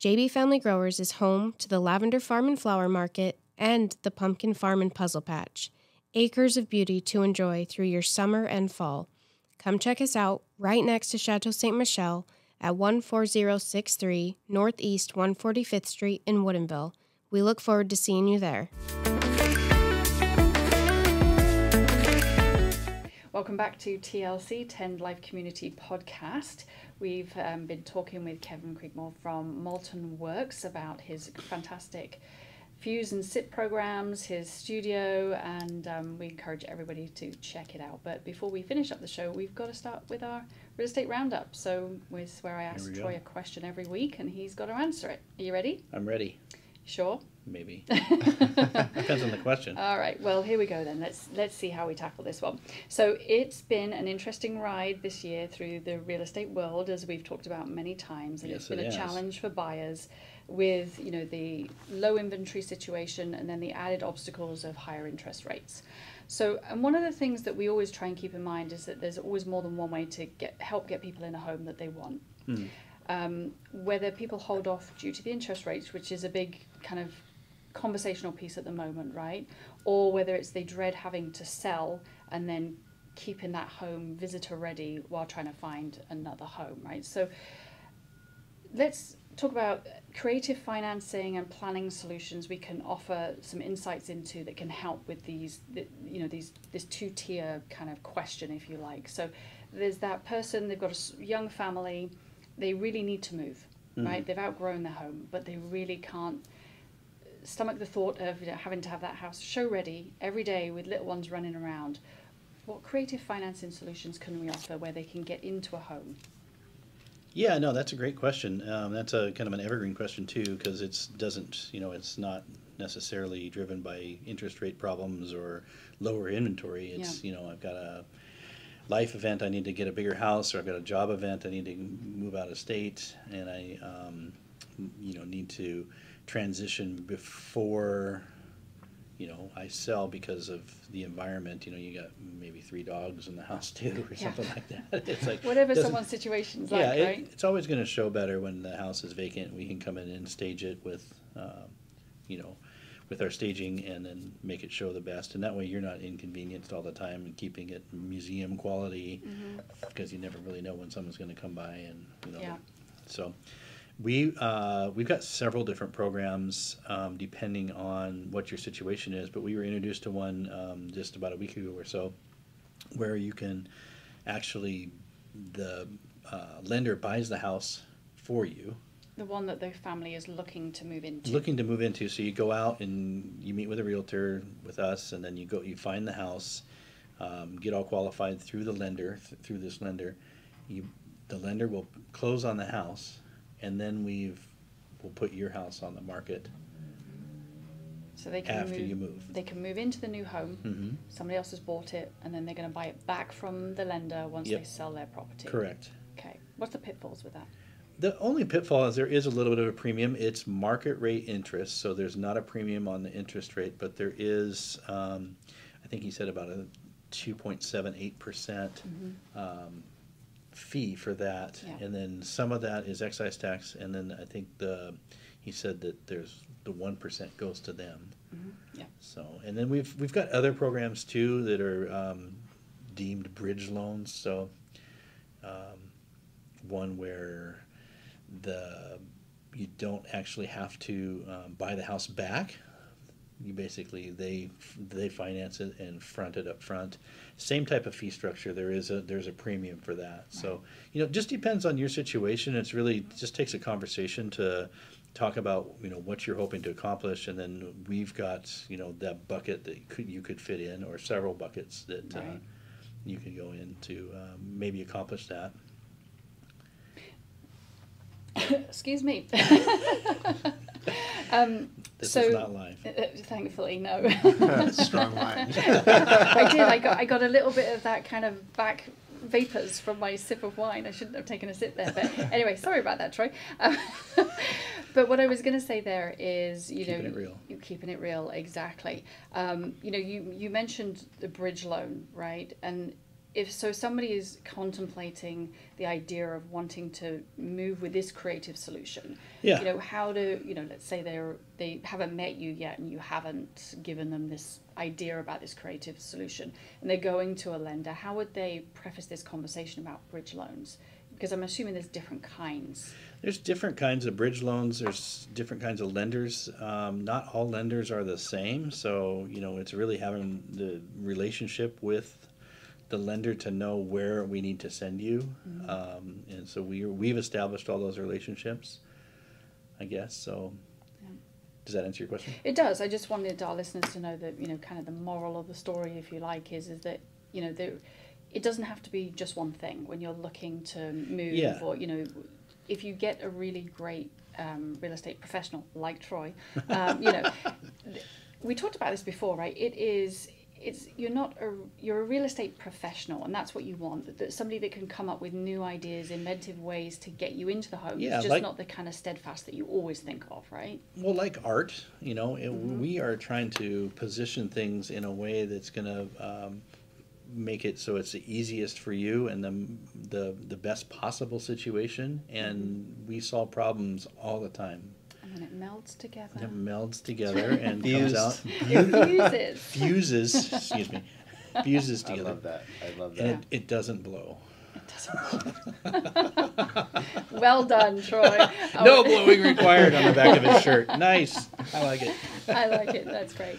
Speaker 4: JB Family Growers is home to the Lavender Farm and Flower Market and the Pumpkin Farm and Puzzle Patch. Acres of beauty to enjoy through your summer and fall. Come check us out right next to Chateau Ste. Michelle at 14063 Northeast 145th Street in Woodinville. We look forward to seeing you there.
Speaker 2: Welcome back to TLC, Tend Life Community Podcast. We've um, been talking with Kevin Creekmore from Molten Works about his fantastic Fuse and Sip programs, his studio, and um, we encourage everybody to check it out. But before we finish up the show, we've got to start with our real estate roundup. So, with where I ask
Speaker 1: we go.
Speaker 2: Troy a question every week, and he's got to answer it. Are you ready?
Speaker 1: I'm ready.
Speaker 2: Sure.
Speaker 1: Maybe. Depends on the question.
Speaker 2: All right. Well, here we go then. Let's let's see how we tackle this one. So it's been an interesting ride this year through the real estate world, as we've talked about many times, and
Speaker 1: Yes,
Speaker 2: it's been
Speaker 1: it
Speaker 2: a
Speaker 1: has.
Speaker 2: challenge for buyers with you know the low inventory situation and then the added obstacles of higher interest rates. So, and one of the things that we always try and keep in mind is that there's always more than one way to get help get people in a home that they want.
Speaker 1: Mhm.
Speaker 2: Um, whether people hold off due to the interest rates, which is a big kind of conversational piece at the moment, right? Or whether it's they dread having to sell and then keeping that home visitor ready while trying to find another home, right? So let's talk about creative financing and planning solutions we can offer some insights into that can help with these you know these this two tier kind of question if you like. So there's that person they've got a young family they really need to move mm-hmm. right? They've outgrown their home but they really can't stomach the thought of you know, having to have that house show ready every day with little ones running around. What creative financing solutions can we offer where they can get into a home
Speaker 1: Yeah, no, that's a great question. Um, that's a kind of an evergreen question too, because it's doesn't, you know, it's not necessarily driven by interest rate problems or lower inventory. It's, you know, I've got a life event, I need to get a bigger house, or I've got a job event, I need to move out of state, and I, um, you know, need to transition before, you know, I sell because of the environment. You know, you got maybe three dogs in the house too, or
Speaker 2: Yeah.
Speaker 1: something like that. It's like
Speaker 2: whatever someone's situation's
Speaker 1: yeah,
Speaker 2: like
Speaker 1: it,
Speaker 2: right
Speaker 1: it's always going to show better when the house is vacant. We can come in and stage it with, um, you know, with our staging and then make it show the best. And that way you're not inconvenienced all the time and keeping it museum quality because you never really know when someone's going to come by and, you know.
Speaker 2: Yeah.
Speaker 1: So we, uh, we've got several different programs um, depending on what your situation is, but we were introduced to one um, just about a week ago or so where you can actually the uh, lender buys the house for you.
Speaker 2: The one that the family is looking to move into.
Speaker 1: Looking to move into. So you go out and you meet with a realtor with us and then you go you find the house um, get all qualified through the lender th- through this lender. You the lender will close on the house and then we've we'll put your house on the market
Speaker 2: so they can
Speaker 1: after
Speaker 2: move,
Speaker 1: you move
Speaker 2: they can move into the new home.
Speaker 1: Hmm
Speaker 2: somebody else has bought it and then they're going to buy it back from the lender once
Speaker 1: Yep.
Speaker 2: they sell their property.
Speaker 1: Correct.
Speaker 2: Okay. What's the pitfalls with that?
Speaker 1: The only pitfall is there is a little bit of a premium. It's market rate interest, so there's not a premium on the interest rate, but there is, um, I think he said about a two point seven eight percent um, fee for that,
Speaker 2: Yeah.
Speaker 1: and then some of that is excise tax, and then I think the he said that there's the one percent goes to them.
Speaker 2: yeah
Speaker 1: So, and then we've we've got other programs too that are um, deemed bridge loans. So, um, one where the you don't actually have to um, buy the house back. You basically they they finance it and front it up front. Same type of fee structure. There is a there's a premium for that. So you know, just depends on your situation. It's really just takes a conversation to talk about you know what you're hoping to accomplish, and then we've got you know that bucket that you could you could fit in, or several buckets that uh, you could go in to um, maybe accomplish that.
Speaker 2: excuse me um,
Speaker 1: This
Speaker 2: so
Speaker 1: is not live.
Speaker 2: uh, uh, thankfully no
Speaker 3: Strong mind.
Speaker 2: I did. I got. I got a little bit of that kind of back vapors from my sip of wine. I shouldn't have taken a sip there, but anyway, sorry about that, Troy. Um, but what I was going to say there is, you
Speaker 1: Keeping
Speaker 2: know,
Speaker 1: it real.
Speaker 2: you keeping it real, exactly. Um, you know, you you mentioned the bridge loan, right? And if so somebody is contemplating the idea of wanting to move with this creative solution
Speaker 1: Yeah.
Speaker 2: you know how to you know let's say they're they haven't met you yet and you haven't given them this idea about this creative solution and they're going to a lender how would they preface this conversation about bridge loans because i'm assuming there's different kinds
Speaker 1: There's different kinds of bridge loans. There's different kinds of lenders. Um, not all lenders are the same. So, you know, it's really having the relationship with the lender to know where we need to send you. Um, and so we, we've established all those relationships, I guess. So,
Speaker 2: Yeah.
Speaker 1: does that answer your question?
Speaker 2: It does. I just wanted our listeners to know that you know, kind of the moral of the story, if you like, is is that you know, there, it doesn't have to be just one thing when you're looking to move,
Speaker 1: Yeah.
Speaker 2: or you know, if you get a really great um, real estate professional like Troy, um, you know, we talked about this before, right? It is. It's you're not a you're a real estate professional, and that's what you want. That, that somebody that can come up with new ideas, inventive ways to get you into the home.
Speaker 1: Yeah,
Speaker 2: it's just
Speaker 1: like-
Speaker 2: not the kind of steadfast that you always think of, right?
Speaker 1: Well, like art, you know, it,
Speaker 2: Mm-hmm.
Speaker 1: we are trying to position things in a way that's going to um, make it so it's the easiest for you and the the the best possible situation. And
Speaker 2: Mm-hmm.
Speaker 1: we solve problems all the time.
Speaker 2: And it melds together.
Speaker 1: It melds together and comes out,
Speaker 2: Fuses.
Speaker 1: fuses. Excuse me, fuses together.
Speaker 3: I love that. I love that.
Speaker 1: and
Speaker 3: that.
Speaker 1: it, doesn't blow. it doesn't blow.
Speaker 2: well done, Troy.
Speaker 1: No
Speaker 2: Oh,
Speaker 1: blowing required on the back of his shirt. Nice, I like it.
Speaker 2: I like it. That's great.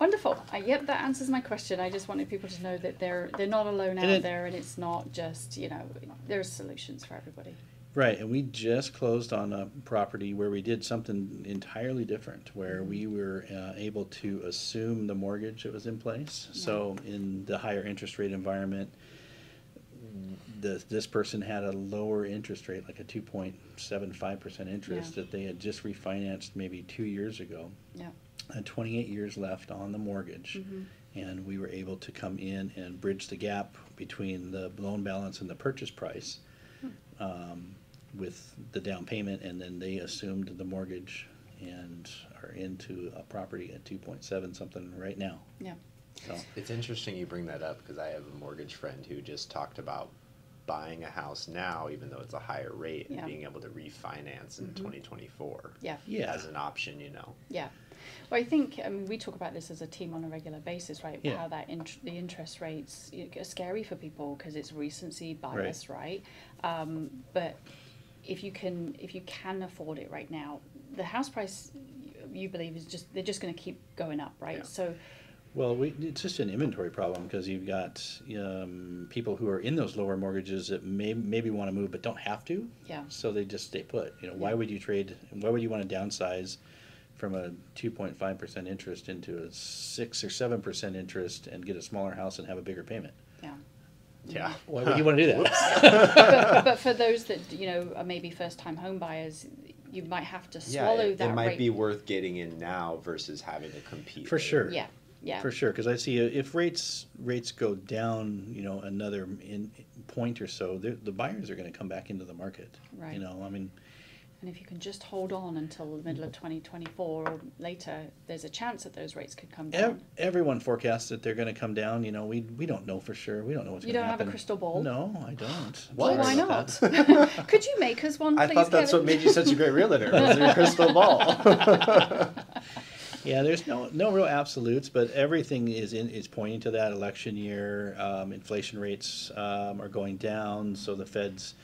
Speaker 2: Wonderful. Uh, yep, that answers my question. I just wanted people to know that they're they're not alone out
Speaker 1: it-
Speaker 2: there, and it's not just you know there's solutions for everybody.
Speaker 1: Right, and we just closed on a property where we did something entirely different, where we were uh, able to assume the mortgage that was in place. So in the higher interest rate environment, the, this person had a lower interest rate, like a two point seven five percent interest
Speaker 2: Yeah.
Speaker 1: that they had just refinanced maybe two years ago.
Speaker 2: Yeah.
Speaker 1: And twenty-eight years left on the mortgage.
Speaker 2: Mhm.
Speaker 1: And we were able to come in and bridge the gap between the loan balance and the purchase price um, with the down payment, and then they assumed the mortgage and are into a property at two point seven something right now.
Speaker 2: Yeah.
Speaker 1: So,
Speaker 3: It's interesting you bring that up because I have a mortgage friend who just talked about buying a house now, even though it's a higher rate,
Speaker 2: Yeah.
Speaker 3: and being able to refinance in
Speaker 2: Mhm.
Speaker 3: 2024
Speaker 2: Yeah.
Speaker 1: yeah,
Speaker 3: as an option, you know.
Speaker 2: Yeah. Well, I think I mean we talk about this as a team on a regular basis, right?
Speaker 1: Yeah.
Speaker 2: How that int- the interest rates you know, are scary for people because it's recency bias, right? Um, but if you can if you can afford it right now, the house price you- believe is just they're just going to keep going up, right?
Speaker 3: Yeah.
Speaker 2: So
Speaker 1: well, we, it's just an inventory problem because you've got um, people who are in those lower mortgages that may maybe want to move but don't have to.
Speaker 2: yeah,
Speaker 1: So they just stay put. You know, why would you trade? Why would you want to downsize from a two point five percent interest into a six or seven percent interest and get a smaller house and have a bigger payment?
Speaker 2: Yeah.
Speaker 3: Yeah.
Speaker 1: Why would you want to do that?
Speaker 2: but, but for those that you know are maybe first time home buyers, you might have to
Speaker 3: Yeah,
Speaker 2: swallow
Speaker 3: it,
Speaker 2: that
Speaker 3: it might
Speaker 2: rate.
Speaker 3: be worth getting in now versus having to compete.
Speaker 1: For sure.
Speaker 2: yeah, yeah,
Speaker 1: For sure, because I see uh, if rates rates go down, you know, another in, point or so, the the buyers are going to come back into the market.
Speaker 2: Right.
Speaker 1: You know, I mean,
Speaker 2: And if you can just hold on until the middle of 2024 or later, there's a chance that those rates could come down.
Speaker 1: ev- everyone forecasts that they're going to come down. You know, we we don't know for sure. We don't know what's
Speaker 2: You
Speaker 1: going to
Speaker 2: don't have
Speaker 1: happen.
Speaker 2: a crystal ball?
Speaker 1: No, I don't.
Speaker 2: Well, why not? Could you make us one,
Speaker 3: I
Speaker 2: please,
Speaker 3: thought that's
Speaker 2: Kevin?
Speaker 3: what made you such a great realtor. Was your crystal ball?
Speaker 1: Yeah, there's no no real absolutes, but everything is in is pointing to that election year. Um, inflation rates um, are going down, so the Feds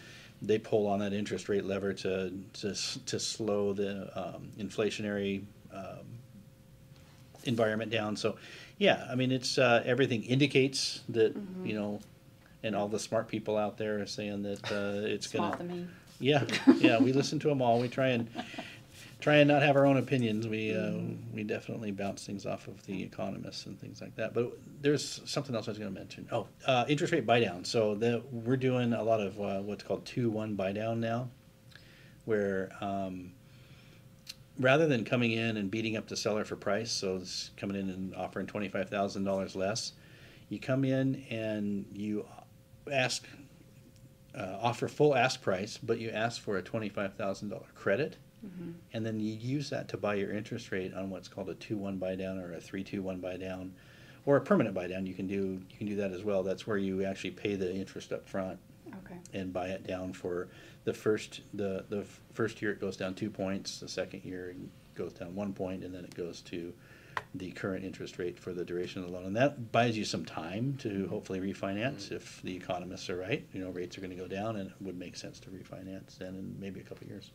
Speaker 1: they pull on that interest rate lever to to to slow the um, inflationary um, environment down. So, yeah, I mean it's uh, everything indicates that
Speaker 2: Mm-hmm.
Speaker 1: you know, and all the smart people out there are saying that uh, it's gonna.
Speaker 2: Smart than me.
Speaker 1: Yeah, yeah, we listen to them all. We try and try and not have our own opinions. We uh, we definitely bounce things off of the economists and things like that. But there's something else I was going to mention. Oh, uh, interest rate buy down. So the, we're doing a lot of uh, what's called two one buy down now, where um, rather than coming in and beating up the seller for price, so it's coming in and offering twenty five thousand dollars less, you come in and you ask uh, offer full ask price, but you ask for a twenty-five thousand dollar credit, Mm-hmm. and then you use that to buy your interest rate on what's called a two-one buy down or a three-two-one buy down, or a permanent buy down. You can do you can do that as well. That's where you actually pay the interest up front
Speaker 2: Okay.
Speaker 1: and buy it down for the first the the first year it goes down two points. The second year it goes down one point, and then it goes to the current interest rate for the duration of the loan. And that buys you some time to mm-hmm. hopefully refinance mm-hmm. if the economists are right. You know, rates are going to go down, and it would make sense to refinance then in maybe a couple of years.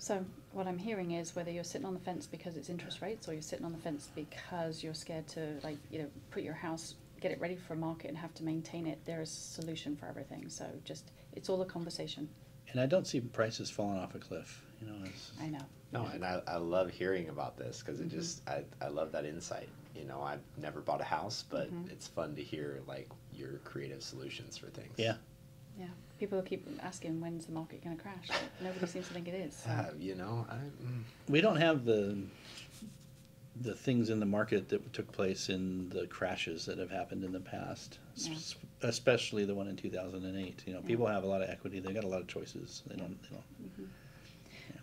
Speaker 2: So what I'm hearing is whether you're sitting on the fence because it's interest rates, or you're sitting on the fence because you're scared to like you know put your house, get it ready for a market, and have to maintain it. There is a solution for everything. So just it's all a conversation.
Speaker 1: And I don't see prices falling off a cliff. You know, it's,
Speaker 2: I know.
Speaker 3: No, and I, I love hearing about this because it
Speaker 2: Mhm.
Speaker 3: just I, I love that insight. You know, I've never bought a house, but
Speaker 2: Mhm.
Speaker 3: it's fun to hear like your creative solutions for things.
Speaker 1: yeah.
Speaker 2: Yeah. People keep asking when's the market going to crash. Nobody seems to think it is. So.
Speaker 3: Uh, you know, I, mm,
Speaker 1: We don't have the the things in the market that took place in the crashes that have happened in the past,
Speaker 2: Yeah.
Speaker 1: especially the one in 2008. You know,
Speaker 2: Yeah.
Speaker 1: people have a lot of equity. They got a lot of choices. They don't. They don't.
Speaker 2: Mhm.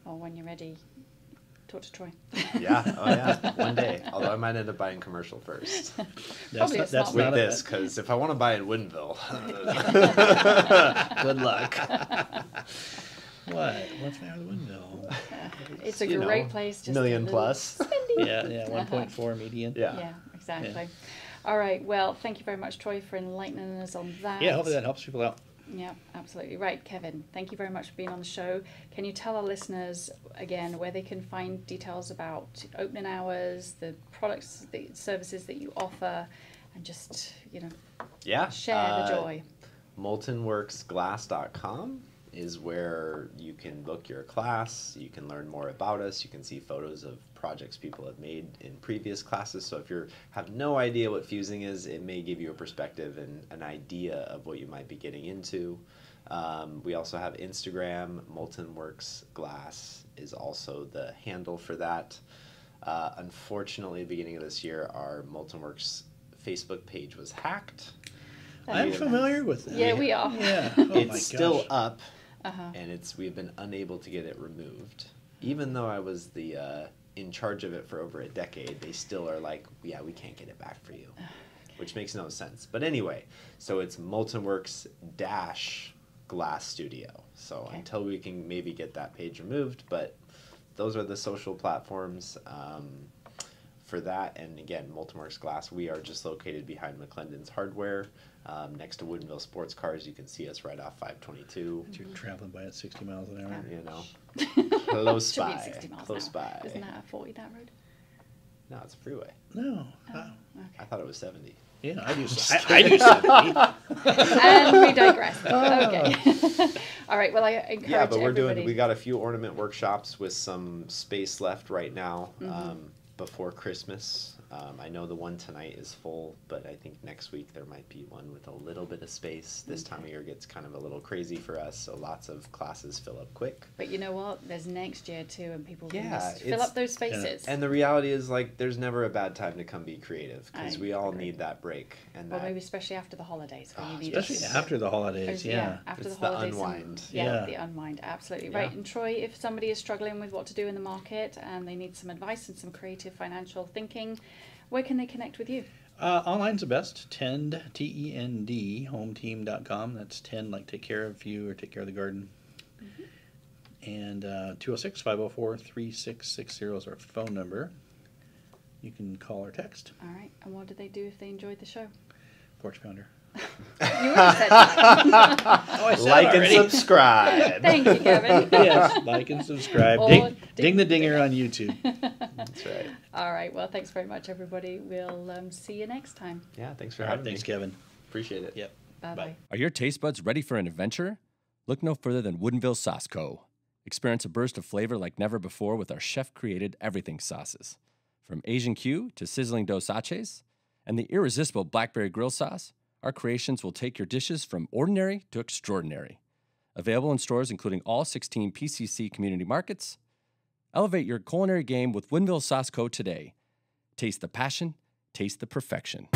Speaker 2: Or when you're ready, talk to Troy.
Speaker 3: yeah, oh yeah, one day. Although I might end up buying commercial first
Speaker 1: That's
Speaker 2: Probably a
Speaker 1: not, that's
Speaker 3: with this because if I want to buy in Woodinville, good luck.
Speaker 1: what? What's the matter with Windmill?
Speaker 2: Uh, it's a
Speaker 3: You
Speaker 2: great
Speaker 3: know,
Speaker 2: place. Just a
Speaker 3: million
Speaker 2: little
Speaker 3: plus.
Speaker 2: spendy.
Speaker 1: yeah, yeah. Uh-huh. 1.4 median.
Speaker 3: Yeah.
Speaker 2: Yeah, exactly. All right. Well, thank you very much, Troy, for enlightening us on that.
Speaker 1: Yeah. Hopefully that helps people out.
Speaker 2: Yeah, absolutely. Right, Kevin, thank you very much for being on the show. Can you tell our listeners again where they can find details about opening hours, the products, the services that you offer, and just, you know,
Speaker 3: Yeah.
Speaker 2: share the
Speaker 3: uh,
Speaker 2: joy?
Speaker 3: moltenworksglass.com is where you can book your class you can learn more about us you can see photos of projects people have made in previous classes so if you have no idea what fusing is it may give you a perspective and an idea of what you might be getting into um, we also have instagram moltenworks glass is also the handle for that uh, unfortunately at the beginning of this year our moltenworks facebook page was hacked
Speaker 1: I'm
Speaker 3: Yeah.
Speaker 1: familiar with that.
Speaker 2: Yeah, we are.
Speaker 1: Yeah. Oh my
Speaker 3: it's still up
Speaker 2: Uh-huh.
Speaker 3: and it's we've been unable to get it removed. Even though I was the uh, in charge of it for over a decade, they still are like, yeah, we can't get it back for you, which makes no sense. But anyway, so it's MoltenWorks dash Glass Studio. So
Speaker 2: Okay.
Speaker 3: until we can maybe get that page removed, but those are the social platforms. Um, for that, and again, MoltenWorks Glass, we are just located behind McLendon's Hardware, um, next to Woodinville Sports Cars. You can see us right off 522.
Speaker 1: You're traveling by at 60 miles an hour.
Speaker 3: You know, close
Speaker 2: Should
Speaker 3: by.
Speaker 2: 60 miles
Speaker 3: close
Speaker 2: an
Speaker 3: by.
Speaker 2: Isn't that a 40 that road?
Speaker 3: No, it's a freeway.
Speaker 1: No.
Speaker 2: Oh,
Speaker 1: Uh,
Speaker 3: I thought it was 70.
Speaker 1: yeah, I do. s- I, I do 70.
Speaker 2: and we digress. Okay. All right. Well, I encourage
Speaker 3: Yeah, but we're
Speaker 2: everybody.
Speaker 3: doing. We got a few ornament workshops with some space left right now
Speaker 2: Mhm.
Speaker 3: um, before Christmas. Um, I know the one tonight is full, but I think next week there might be one with a little bit of space. This time of year gets kind of a little crazy for us, so lots of classes fill up quick.
Speaker 2: But you know what? There's next year too, and people can
Speaker 3: Yeah,
Speaker 2: just fill up those spaces.
Speaker 3: And the reality is, like, there's never a bad time to come be creative because we all
Speaker 2: agree.
Speaker 3: need that break and
Speaker 2: well,
Speaker 3: that
Speaker 2: maybe especially after the holidays, when
Speaker 3: Oh,
Speaker 2: you need
Speaker 1: Especially
Speaker 2: it.
Speaker 1: after the holidays.
Speaker 2: Because,
Speaker 1: Yeah.
Speaker 2: after
Speaker 3: It's
Speaker 2: the
Speaker 3: the
Speaker 2: holidays. and- yeah,
Speaker 1: Yeah.
Speaker 2: the unwind. Absolutely right.
Speaker 3: Yeah.
Speaker 2: And Troy, if somebody is struggling with what to do in the market and they need some advice and some creative financial thinking, where can they connect with you?
Speaker 1: Uh, online's the best. Tend, T E N D, hometeam.com. That's Tend, like take care of you or take care of the garden. And uh, 206 504 3660 is our phone number. You can call or text.
Speaker 2: All right. And what do they do if they enjoyed the show?
Speaker 1: Porch Pounder.
Speaker 2: You already said that.
Speaker 1: Oh, I
Speaker 3: like and subscribe.
Speaker 2: Thank you, Kevin.
Speaker 1: yes, like and subscribe. Ding,
Speaker 2: ding
Speaker 1: ding the
Speaker 2: the
Speaker 1: dinger on YouTube.
Speaker 3: That's right.
Speaker 2: All right. Well, thanks very much, everybody. We'll um, see you next time.
Speaker 3: Yeah, thanks for
Speaker 1: All right,
Speaker 3: having
Speaker 1: thanks,
Speaker 3: me.
Speaker 1: Kevin.
Speaker 3: Appreciate it.
Speaker 1: Yep.
Speaker 2: Bye
Speaker 1: Bye.
Speaker 2: bye.
Speaker 5: Are your taste buds ready for an adventure? Look no further than Woodinville Sauce Co. Experience a burst of flavor like never before with our chef created everything sauces. From Asian Q to sizzling dos aches and the irresistible blackberry grill sauce, our creations will take your dishes from ordinary to extraordinary. Available in stores including all 16 PCC community markets. Elevate your culinary game with Woodinville Sauce Co. today. Taste the passion, taste the perfection.